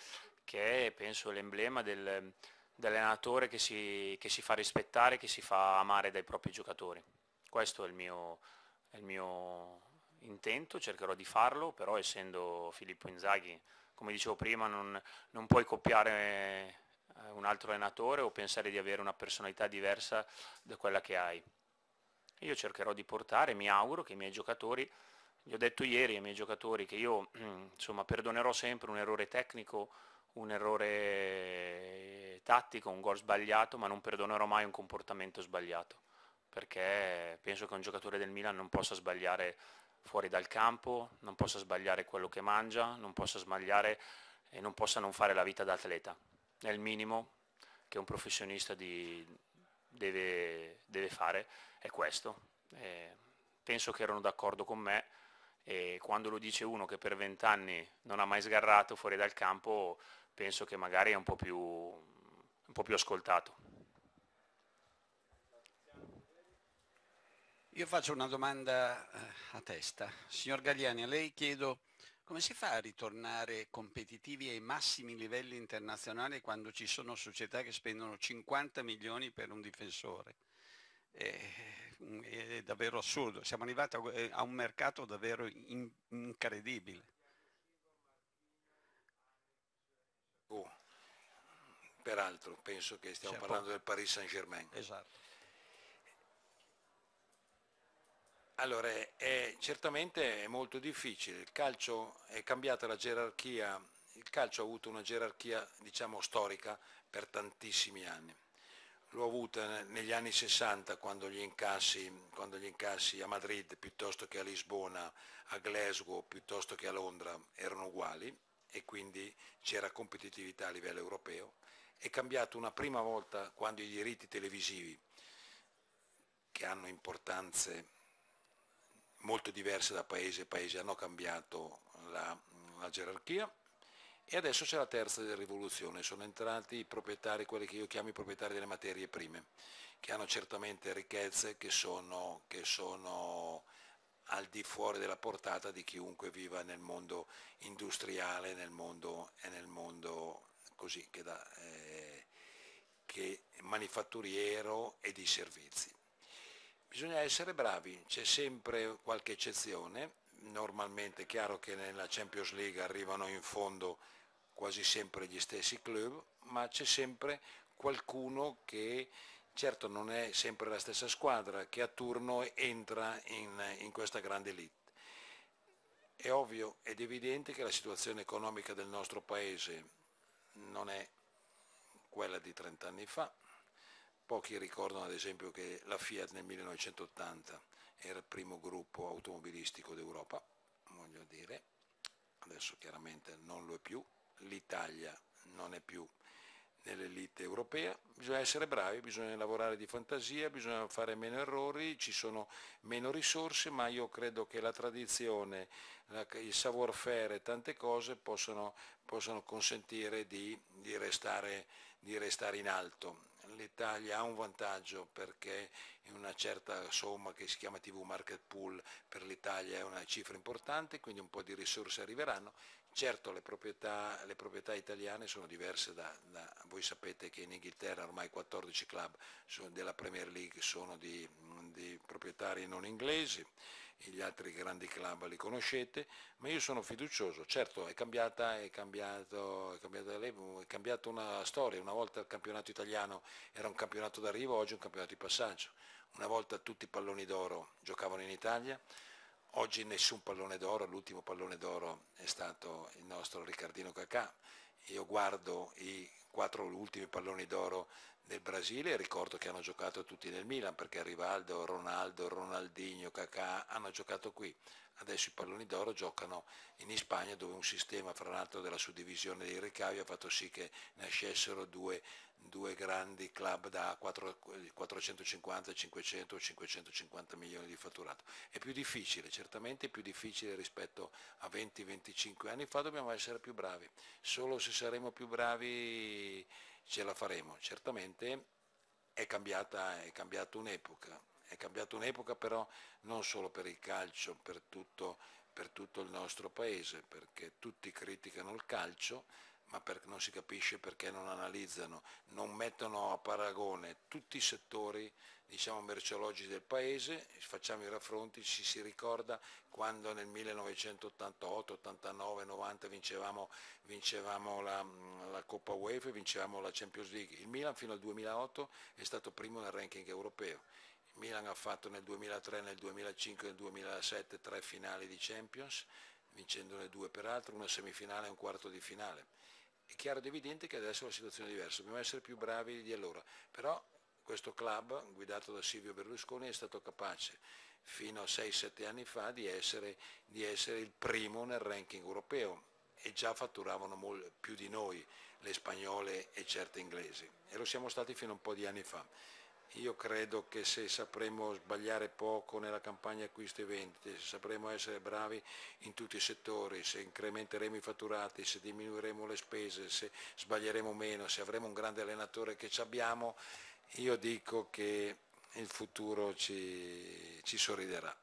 che è penso l'emblema del, dell'allenatore che si, che si, fa rispettare, che si fa amare dai propri giocatori. Questo è il mio, è il mio intento, cercherò di farlo, però essendo Filippo Inzaghi, come dicevo prima, non, non puoi copiare eh, un altro allenatore o pensare di avere una personalità diversa da quella che hai. Io cercherò di portare, mi auguro che i miei giocatori, gli ho detto ieri ai miei giocatori che io insomma, perdonerò sempre un errore tecnico un errore tattico, un gol sbagliato, ma non perdonerò mai un comportamento sbagliato, perché penso che un giocatore del Milan non possa sbagliare fuori dal campo, non possa sbagliare quello che mangia, non possa sbagliare e non possa non fare la vita da atleta. È il minimo che un professionista di, deve, deve, fare, è questo. E penso che erano d'accordo con me e quando lo dice uno che per vent'anni non ha mai sgarrato fuori dal campo penso che magari è un po' più, un po più ascoltato. Io faccio una domanda eh, a testa. Signor Gagliani, a lei chiedo come si fa a ritornare competitivi ai massimi livelli internazionali quando ci sono società che spendono 50 milioni per un difensore? È, è davvero assurdo, siamo arrivati a, a un mercato davvero in, incredibile. Peraltro, penso che stiamo C'è parlando del Paris Saint-Germain. Esatto. Allora, è, è, certamente è molto difficile, il calcio è cambiata la gerarchia, il calcio ha avuto una gerarchia diciamo storica per tantissimi anni. L'ho avuta negli anni 60 quando gli, incassi, quando gli incassi a Madrid piuttosto che a Lisbona, a Glasgow piuttosto che a Londra erano uguali e quindi c'era competitività a livello europeo. È cambiato una prima volta quando i diritti televisivi, che hanno importanze molto diverse da paese a paese, hanno cambiato la, la gerarchia e adesso c'è la terza rivoluzione, sono entrati i proprietari, quelli che io chiamo i proprietari delle materie prime, che hanno certamente ricchezze che sono, che sono al di fuori della portata di chiunque viva nel mondo industriale nel mondo, e nel mondo così, che, da, eh, che manifatturiero e di servizi. Bisogna essere bravi, c'è sempre qualche eccezione, normalmente è chiaro che nella Champions League arrivano in fondo quasi sempre gli stessi club, ma c'è sempre qualcuno che certo non è sempre la stessa squadra, che a turno entra in, in questa grande elite. È ovvio ed evidente che la situazione economica del nostro paese non è quella di 30 anni fa, Pochi ricordano ad esempio che la Fiat nel 1980 era il primo gruppo automobilistico d'Europa, voglio dire, adesso chiaramente non lo è più, l'Italia non è più nell'elite europea, bisogna essere bravi, bisogna lavorare di fantasia, bisogna fare meno errori, ci sono meno risorse, ma io credo che la tradizione, il savoir-faire e tante cose possono, possono consentire di, di, restare, di restare in alto l'Italia ha un vantaggio perché una certa somma che si chiama TV Market Pool per l'Italia è una cifra importante, quindi un po' di risorse arriveranno. Certo le proprietà, le proprietà italiane sono diverse da, da, voi sapete che in Inghilterra ormai 14 club della Premier League sono di, di proprietari non inglesi, gli altri grandi club li conoscete, ma io sono fiducioso, certo è cambiata, è cambiato, è cambiata, è cambiata una storia, una volta il campionato italiano era un campionato d'arrivo, oggi è un campionato di passaggio, una volta tutti i palloni d'oro giocavano in Italia, oggi nessun pallone d'oro, l'ultimo pallone d'oro è stato il nostro Riccardino Cacà, io guardo i quattro ultimi palloni d'oro del Brasile, ricordo che hanno giocato tutti nel Milan perché Rivaldo, Ronaldo, Ronaldinho, Cacà hanno giocato qui. Adesso i palloni d'oro giocano in Spagna dove un sistema, fra l'altro, della suddivisione dei ricavi ha fatto sì che nascessero due, due grandi club da 4, 450, 500 o 550 milioni di fatturato. È più difficile, certamente è più difficile rispetto a 20-25 anni fa, dobbiamo essere più bravi. Solo se saremo più bravi ce la faremo. Certamente è cambiata, è cambiata un'epoca, è cambiata un'epoca però non solo per il calcio, per tutto, per tutto il nostro paese, perché tutti criticano il calcio, ma per, non si capisce perché non analizzano, non mettono a paragone tutti i settori diciamo, merceologici del paese, facciamo i raffronti, ci si ricorda quando nel 1988, 89, 90 vincevamo, vincevamo la, la, Coppa UEFA e vincevamo la Champions League. Il Milan fino al 2008 è stato primo nel ranking europeo. Il Milan ha fatto nel 2003, nel 2005 e nel 2007 tre finali di Champions, vincendone due peraltro, una semifinale e un quarto di finale è chiaro ed evidente che adesso la situazione è diversa, dobbiamo essere più bravi di allora, però questo club guidato da Silvio Berlusconi è stato capace fino a 6-7 anni fa di essere, di essere, il primo nel ranking europeo e già fatturavano più di noi le spagnole e certe inglesi e lo siamo stati fino a un po' di anni fa. Io credo che se sapremo sbagliare poco nella campagna acquisto e vendite, se sapremo essere bravi in tutti i settori, se incrementeremo i fatturati, se diminuiremo le spese, se sbaglieremo meno, se avremo un grande allenatore che ci abbiamo, io dico che il futuro ci, ci sorriderà.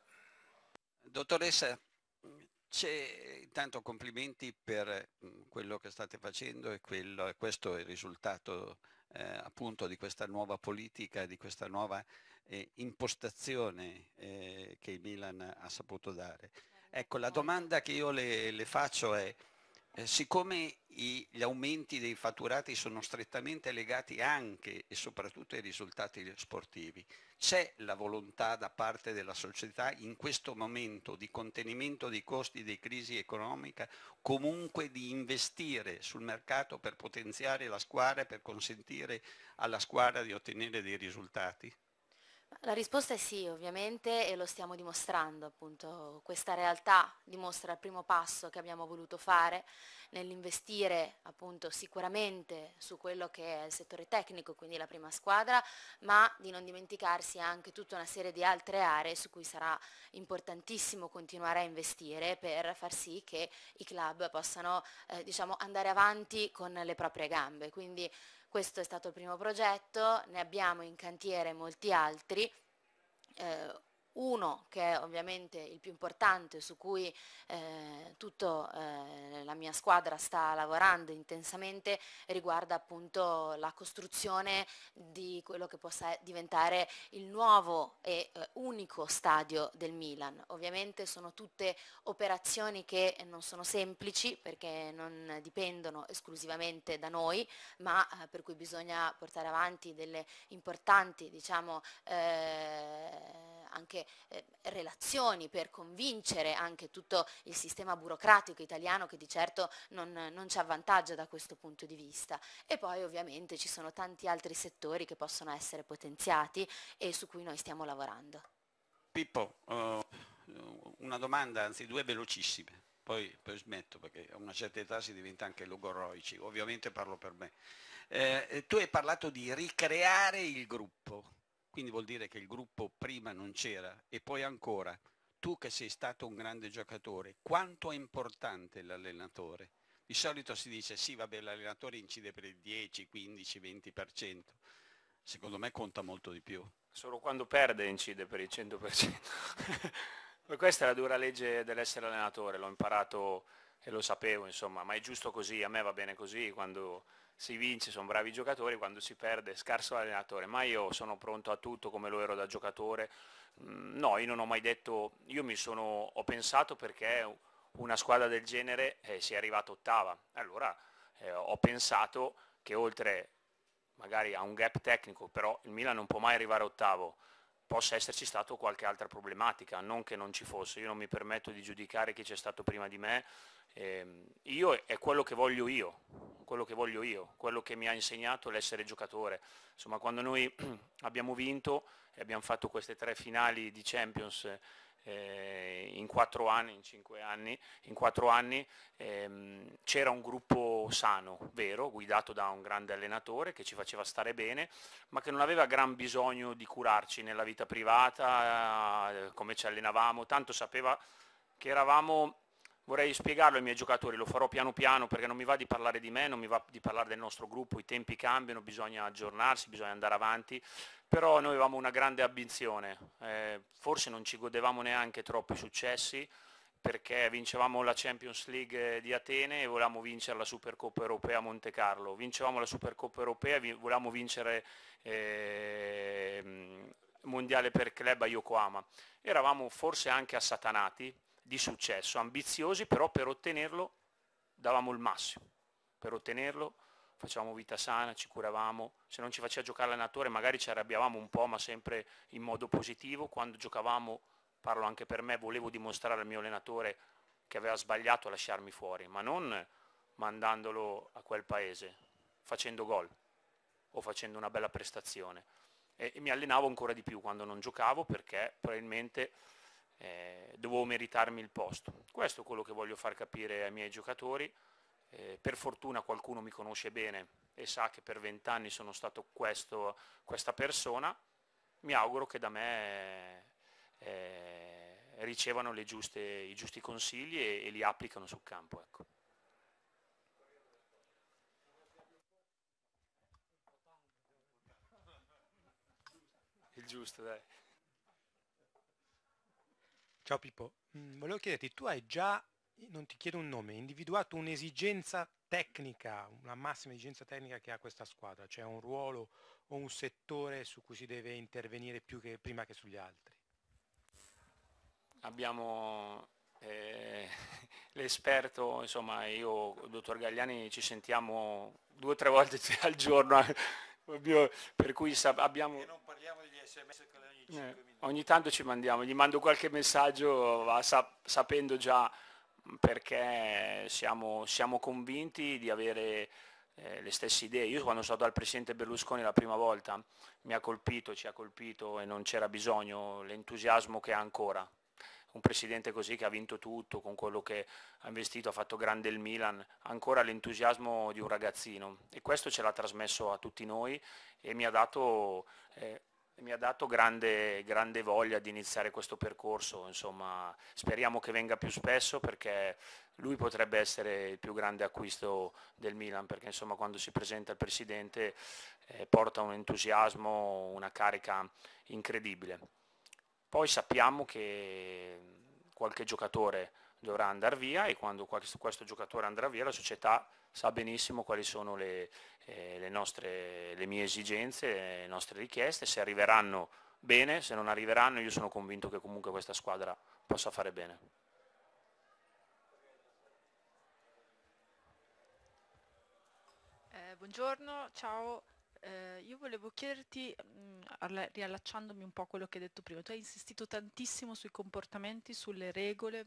Dottoressa, intanto complimenti per mm, quello che state facendo e quello, questo è il risultato eh, appunto di questa nuova politica, di questa nuova eh, impostazione eh, che il Milan ha saputo dare. Ecco, la domanda che io le, le faccio è, eh, siccome i, gli aumenti dei fatturati sono strettamente legati anche e soprattutto ai risultati sportivi, c'è la volontà da parte della società in questo momento di contenimento dei costi di crisi economica comunque di investire sul mercato per potenziare la squadra e per consentire alla squadra di ottenere dei risultati? La risposta è sì, ovviamente, e lo stiamo dimostrando, appunto. Questa realtà dimostra il primo passo che abbiamo voluto fare nell'investire, appunto, sicuramente su quello che è il settore tecnico, quindi la prima squadra, ma di non dimenticarsi anche tutta una serie di altre aree su cui sarà importantissimo continuare a investire per far sì che i club possano, eh, diciamo, andare avanti con le proprie gambe. Quindi, questo è stato il primo progetto, ne abbiamo in cantiere molti altri. Eh, uno che è ovviamente il più importante su cui eh, tutta eh, la mia squadra sta lavorando intensamente riguarda appunto la costruzione di quello che possa diventare il nuovo e eh, unico stadio del Milan. Ovviamente sono tutte operazioni che non sono semplici perché non dipendono esclusivamente da noi, ma eh, per cui bisogna portare avanti delle importanti diciamo, eh, anche eh, relazioni per convincere anche tutto il sistema burocratico italiano che di certo non, non ci avvantaggia da questo punto di vista. E poi ovviamente ci sono tanti altri settori che possono essere potenziati e su cui noi stiamo lavorando. Pippo, uh, una domanda, anzi due velocissime, poi, poi, smetto perché a una certa età si diventa anche logoroici, ovviamente parlo per me. Eh, tu hai parlato di ricreare il gruppo, quindi vuol dire che il gruppo prima non c'era e poi ancora, tu che sei stato un grande giocatore, quanto è importante l'allenatore? Di solito si dice sì, vabbè, l'allenatore incide per il 10, 15, 20%. Secondo me conta molto di più. Solo quando perde incide per il 100%. Questa è la dura legge dell'essere allenatore, l'ho imparato e lo sapevo, insomma, ma è giusto così, a me va bene così, quando si vince, sono bravi giocatori, quando si perde scarso l'allenatore, ma io sono pronto a tutto come lo ero da giocatore. Mm, no, io non ho mai detto, io mi sono, ho pensato perché una squadra del genere eh, si è arrivata ottava, allora eh, ho pensato che oltre magari a un gap tecnico, però il Milan non può mai arrivare ottavo, possa esserci stata qualche altra problematica, non che non ci fosse, io non mi permetto di giudicare chi c'è stato prima di me, eh, io è quello che voglio io, quello che voglio io, quello che mi ha insegnato l'essere giocatore. Insomma, quando noi abbiamo vinto e abbiamo fatto queste tre finali di Champions eh, in quattro anni, in cinque anni, in quattro anni ehm, c'era un gruppo sano, vero, guidato da un grande allenatore che ci faceva stare bene, ma che non aveva gran bisogno di curarci nella vita privata, eh, come ci allenavamo, tanto sapeva che eravamo vorrei spiegarlo ai miei giocatori, lo farò piano piano perché non mi va di parlare di me, non mi va di parlare del nostro gruppo, i tempi cambiano, bisogna aggiornarsi, bisogna andare avanti, però noi avevamo una grande ambizione, eh, forse non ci godevamo neanche troppi successi perché vincevamo la Champions League di Atene e volevamo vincere la Supercoppa Europea a Monte Carlo, vincevamo la Supercoppa Europea e volevamo vincere eh, Mondiale per Club a Yokohama. Eravamo forse anche assatanati, di successo, ambiziosi, però per ottenerlo davamo il massimo. Per ottenerlo facevamo vita sana, ci curavamo, se non ci faceva giocare l'allenatore magari ci arrabbiavamo un po', ma sempre in modo positivo. Quando giocavamo, parlo anche per me, volevo dimostrare al mio allenatore che aveva sbagliato a lasciarmi fuori, ma non mandandolo a quel paese, facendo gol o facendo una bella prestazione. E, e mi allenavo ancora di più quando non giocavo perché probabilmente eh, dovevo meritarmi il posto. Questo è quello che voglio far capire ai miei giocatori. Eh, per fortuna qualcuno mi conosce bene e sa che per vent'anni sono stato questo, questa persona. Mi auguro che da me eh, ricevano giuste, i giusti consigli e, e, li applicano sul campo. Ecco. Il giusto, dai. Ciao Pippo, mm, volevo chiederti, tu hai già, non ti chiedo un nome, individuato un'esigenza tecnica, una massima esigenza tecnica che ha questa squadra, cioè un ruolo o un settore su cui si deve intervenire più che prima che sugli altri? Abbiamo, eh, l'esperto, insomma io, dottor Gagliani, ci sentiamo due o tre volte al giorno, per cui abbiamo... E non parliamo degli sms con ogni 5 eh, Ogni tanto ci mandiamo, gli mando qualche messaggio sapendo già perché siamo, siamo convinti di avere eh, le stesse idee. Io quando sono stato dal Presidente Berlusconi la prima volta mi ha colpito, ci ha colpito e non c'era bisogno l'entusiasmo che ha ancora. Un Presidente così che ha vinto tutto, con quello che ha investito, ha fatto grande il Milan, ancora l'entusiasmo di un ragazzino e questo ce l'ha trasmesso a tutti noi e mi ha dato eh, mi ha dato grande, grande, voglia di iniziare questo percorso, insomma, speriamo che venga più spesso perché lui potrebbe essere il più grande acquisto del Milan, perché insomma, quando si presenta il Presidente eh, porta un entusiasmo, una carica incredibile. Poi sappiamo che qualche giocatore dovrà andare via e quando questo, questo giocatore andrà via la società sa benissimo quali sono le, eh, le, nostre, le mie esigenze, le nostre richieste, se arriveranno bene, se non arriveranno io sono convinto che comunque questa squadra possa fare bene. Eh, buongiorno, ciao. Eh, io volevo chiederti, mh, mm, riallacciandomi un po' a quello che hai detto prima, tu hai insistito tantissimo sui comportamenti, sulle regole,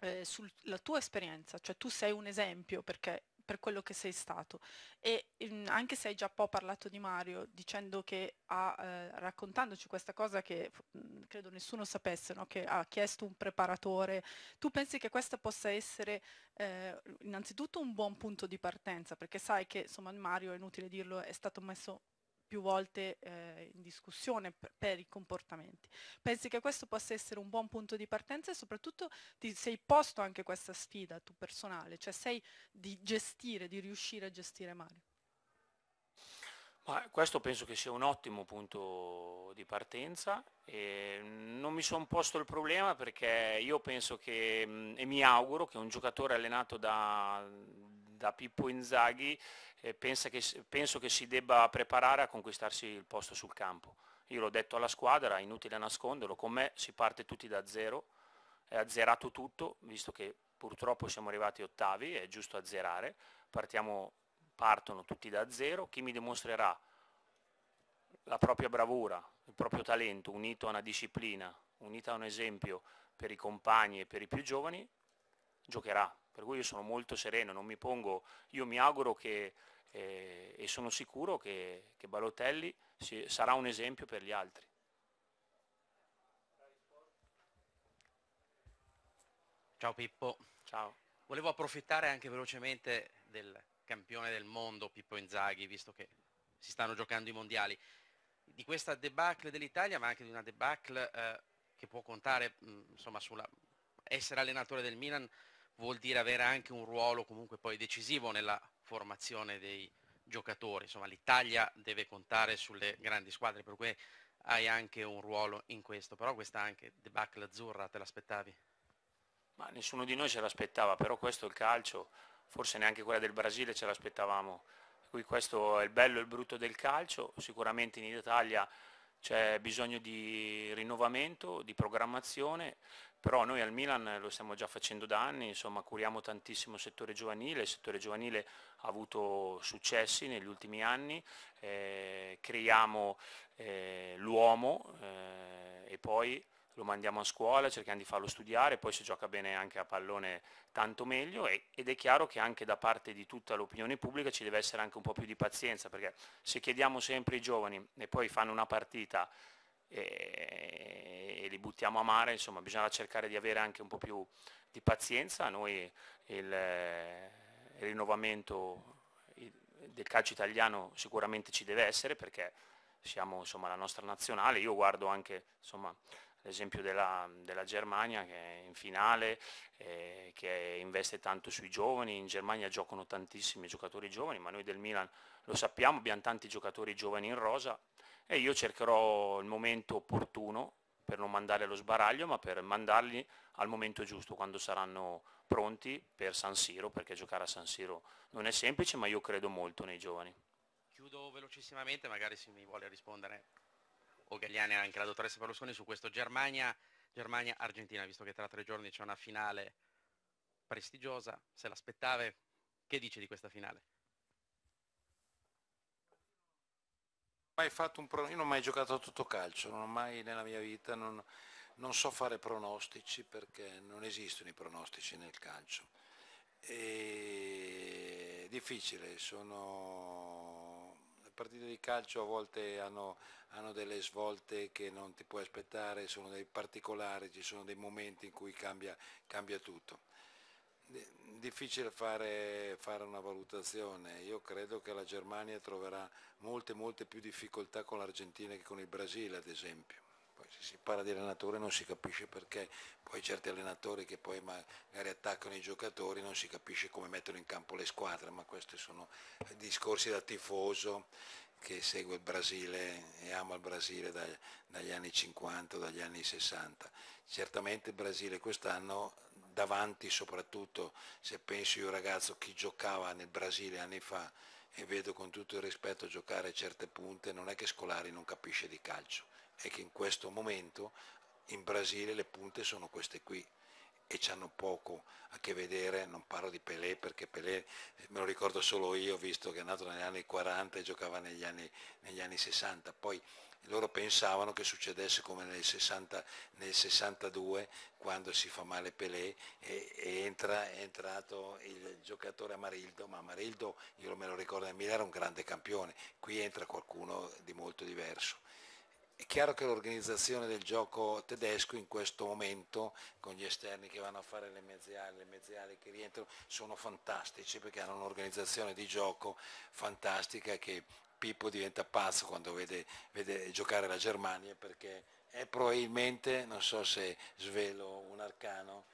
eh, sulla tua esperienza, cioè tu sei un esempio perché per quello che sei stato. E in, anche se hai già un po' parlato di Mario, dicendo che ha, eh, raccontandoci questa cosa che mh, credo nessuno sapesse, no? che ha chiesto un preparatore, tu pensi che questo possa essere eh, innanzitutto un buon punto di partenza, perché sai che insomma Mario, è inutile dirlo, è stato messo più volte eh, in discussione per, per, i comportamenti. Pensi che questo possa essere un buon punto di partenza e soprattutto ti sei posto anche questa sfida tu personale, cioè sei di gestire, di riuscire a gestire Mario? Ma questo penso che sia un ottimo punto di partenza e non mi sono posto il problema perché io penso che e mi auguro che un giocatore allenato da, da Pippo Inzaghi eh, che, penso che si debba preparare a conquistarsi il posto sul campo. Io l'ho detto alla squadra, è inutile nasconderlo, con me si parte tutti da zero, è azzerato tutto, visto che purtroppo siamo arrivati ottavi, è giusto azzerare, Partiamo, partono tutti da zero, chi mi dimostrerà la propria bravura, il proprio talento unito a una disciplina, unito a un esempio per i compagni e per i più giovani, giocherà. Per cui io sono molto sereno, non mi pongo, io mi auguro che e, e sono sicuro che, che Balotelli si, sarà un esempio per gli altri. Ciao Pippo. Ciao. Volevo approfittare anche velocemente del campione del mondo Pippo Inzaghi, visto che si stanno giocando i mondiali, di questa debacle dell'Italia, ma anche di una debacle eh, che può contare mh, insomma, sulla essere allenatore del Milan vuol dire avere anche un ruolo comunque poi decisivo nella formazione dei giocatori. Insomma, l'Italia deve contare sulle grandi squadre, per cui hai anche un ruolo in questo. Però questa anche debacle azzurra, te l'aspettavi? Ma nessuno di noi ce l'aspettava, però questo è il calcio, forse neanche quella del Brasile ce l'aspettavamo. Qui questo è il bello e il brutto del calcio, sicuramente in Italia c'è bisogno di rinnovamento, di programmazione, però noi al Milan lo stiamo già facendo da anni, insomma curiamo tantissimo il settore giovanile, il settore giovanile ha avuto successi negli ultimi anni, eh, creiamo eh, l'uomo eh, e poi lo mandiamo a scuola, cerchiamo di farlo studiare, poi se gioca bene anche a pallone tanto meglio e, ed è chiaro che anche da parte di tutta l'opinione pubblica ci deve essere anche un po' più di pazienza, perché se chiediamo sempre ai giovani e poi fanno una partita e, e li buttiamo a mare, insomma bisogna cercare di avere anche un po' più di pazienza, noi il, il rinnovamento del calcio italiano sicuramente ci deve essere perché siamo insomma, la nostra nazionale, io guardo anche insomma, l'esempio della, della, Germania che è in finale, eh, che investe tanto sui giovani, in Germania giocano tantissimi giocatori giovani, ma noi del Milan lo sappiamo, abbiamo tanti giocatori giovani in rosa, e io cercherò il momento opportuno per non mandare allo sbaraglio, ma per mandarli al momento giusto, quando saranno pronti per San Siro, perché giocare a San Siro non è semplice, ma io credo molto nei giovani. Chiudo velocissimamente, magari se mi vuole rispondere o Gagliani e anche la dottoressa Berlusconi su questo Germania Germania-Argentina, visto che tra tre giorni c'è una finale prestigiosa, se l'aspettave, che dice di questa finale? Pro... Io non ho mai giocato a tutto calcio, non ho mai nella mia vita, non, non so fare pronostici perché non esistono i pronostici nel calcio. È difficile, sono... partite di calcio a volte hanno, hanno delle svolte che non ti puoi aspettare, sono dei particolari, ci sono dei momenti in cui cambia, cambia tutto. Difficile fare, fare, una valutazione, io credo che la Germania troverà molte molte più difficoltà con l'Argentina che con il Brasile ad esempio se si parla di allenatore non si capisce perché, poi certi allenatori che poi magari attaccano i giocatori non si capisce come mettono in campo le squadre, ma questi sono discorsi da tifoso che segue il Brasile e ama il Brasile dagli anni 50 o dagli anni 60. Certamente il Brasile quest'anno davanti soprattutto se penso io ragazzo chi giocava nel Brasile anni fa e vedo con tutto il rispetto giocare certe punte, non è che Scolari non capisce di calcio, è che in questo momento in Brasile le punte sono queste qui e hanno poco a che vedere, non parlo di Pelé perché Pelé me lo ricordo solo io visto che è nato negli anni 40 e giocava negli anni, negli anni 60, poi loro pensavano che succedesse come nel, 60, nel 62 quando si fa male Pelé e, e entra, è entrato il giocatore Amarildo, ma Amarildo io me lo ricordo nel Milan era un grande campione, qui entra qualcuno di molto diverso. È chiaro che l'organizzazione del gioco tedesco in questo momento, con gli esterni che vanno a fare le mezziali, le mezziali che rientrano, sono fantastici perché hanno un'organizzazione di gioco fantastica che Pippo diventa pazzo quando vede, vede giocare la Germania perché è probabilmente, non so se svelo un arcano,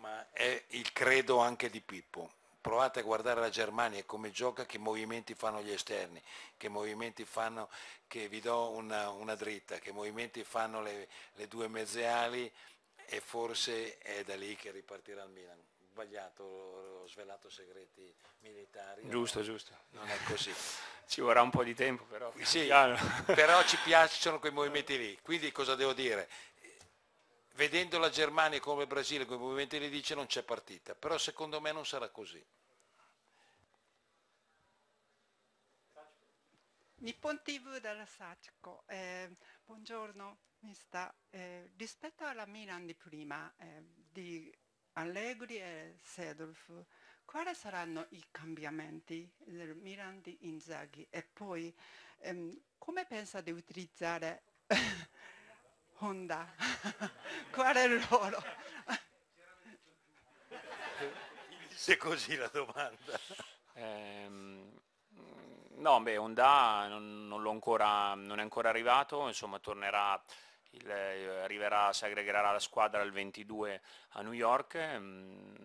ma è il credo anche di Pippo provate a guardare la Germania e come gioca, che movimenti fanno gli esterni, che movimenti fanno, che vi do una, una dritta, che movimenti fanno le, le, due mezze ali e forse è da lì che ripartirà il Milan. Sbagliato, ho svelato segreti militari. Giusto, no? giusto. Non è così. ci vorrà un po' di tempo però. Sì, però ci piacciono quei movimenti lì. Quindi cosa devo dire? Vedendo la Germania come il Brasile, con i movimenti li dice non c'è partita, però secondo me non sarà così. Nippon TV dalla Sachiko, eh, buongiorno mister. Eh, rispetto alla Milan di prima, eh, di Allegri e Sedolf, quali saranno i cambiamenti del Milan di Inzaghi? E poi ehm, come pensa di utilizzare Honda. Qual è il ruolo? Se così la domanda. Ehm, no, beh, Honda non, non, ancora, non, è ancora arrivato, insomma tornerà, il, arriverà, si aggregherà alla squadra il 22 a New York, ehm,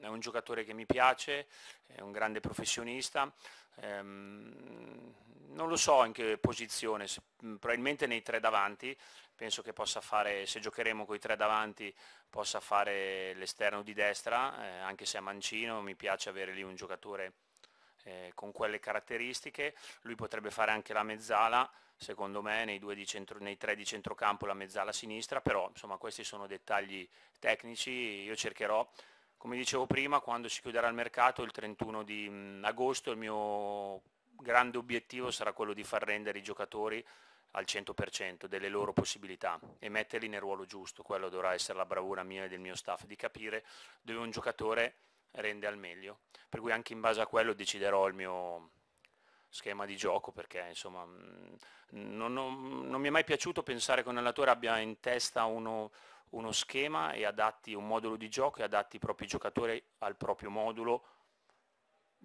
è un giocatore che mi piace, è un grande professionista, ehm, non lo so in che posizione, probabilmente nei tre davanti, penso che possa fare, se giocheremo con i tre davanti, possa fare l'esterno di destra, eh, anche se è mancino, mi piace avere lì un giocatore eh, con quelle caratteristiche, lui potrebbe fare anche la mezzala, secondo me nei, centro, nei, tre di centrocampo la mezzala sinistra, però insomma questi sono dettagli tecnici, io cercherò, come dicevo prima, quando si chiuderà il mercato il 31 di mm, agosto il mio grande obiettivo sarà quello di far rendere i giocatori al 100% delle loro possibilità e metterli nel ruolo giusto, quello dovrà essere la bravura mia e del mio staff, di capire dove un giocatore rende al meglio, per cui anche in base a quello deciderò il mio schema di gioco perché insomma mm, non, non, non mi è mai piaciuto pensare che un allenatore abbia in testa uno, uno schema e adatti un modulo di gioco e adatti i propri giocatori al proprio modulo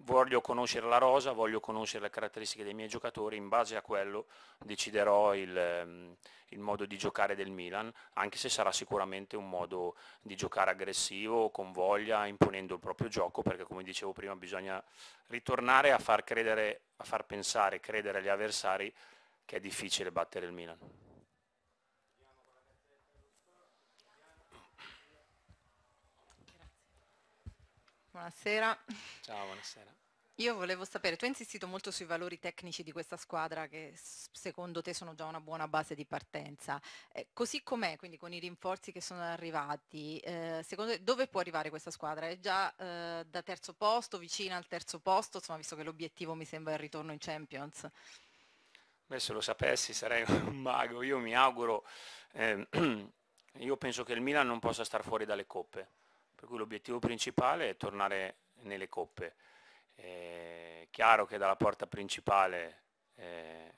voglio conoscere la rosa, voglio conoscere le caratteristiche dei miei giocatori, in base a quello deciderò il, ehm, il, modo di giocare del Milan, anche se sarà sicuramente un modo di giocare aggressivo, con voglia, imponendo il proprio gioco, perché come dicevo prima bisogna ritornare a far, credere, a far pensare, credere agli avversari che è difficile battere il Milan. Buonasera. Ciao, buonasera. Io volevo sapere, tu hai insistito molto sui valori tecnici di questa squadra che secondo te sono già una buona base di partenza. Eh, così com'è, quindi con i rinforzi che sono arrivati, eh, secondo te dove può arrivare questa squadra? È già eh, da terzo posto, vicina al terzo posto, insomma visto che l'obiettivo mi sembra il ritorno in Champions? Beh, se lo sapessi sarei un mago, io mi auguro, ehm, io penso che il Milan non possa star fuori dalle coppe, per cui l'obiettivo principale è tornare nelle coppe. È chiaro che dalla porta principale eh,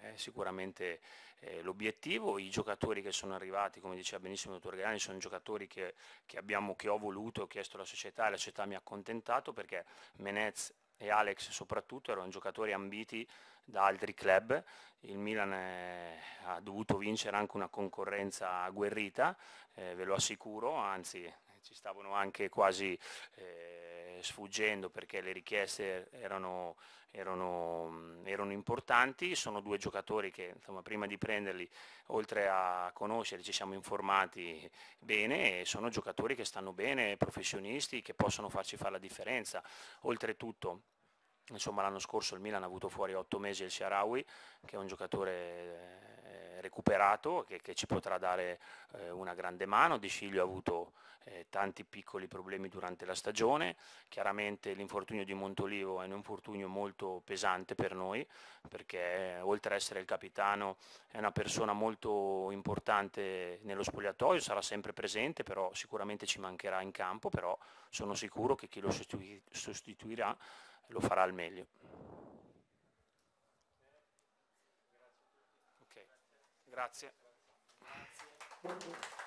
è sicuramente eh, l'obiettivo, i giocatori che sono arrivati, come diceva benissimo il dottor Gaiani, sono giocatori che, che, abbiamo, che ho voluto, ho chiesto alla società e la società mi ha accontentato perché Menez e Alex soprattutto erano giocatori ambiti da altri club, il Milan è, ha dovuto vincere anche una concorrenza agguerrita, eh, ve lo assicuro, anzi ci stavano anche quasi eh, sfuggendo perché le richieste erano, erano, erano, importanti, sono due giocatori che insomma, prima di prenderli, oltre a conoscerli, ci siamo informati bene e sono giocatori che stanno bene, professionisti, che possono farci fare la differenza. Oltretutto, insomma, l'anno scorso il Milan ha avuto fuori otto mesi il Sharawi, che è un giocatore recuperato che, che, ci potrà dare eh, una grande mano. Di Sciglio ha avuto eh, tanti piccoli problemi durante la stagione, chiaramente l'infortunio di Montolivo è un infortunio molto pesante per noi perché eh, oltre ad essere il capitano è una persona molto importante nello spogliatoio, sarà sempre presente, però sicuramente ci mancherà in campo, però sono sicuro che chi lo sostituirà lo farà al meglio. Grazie. Grazie.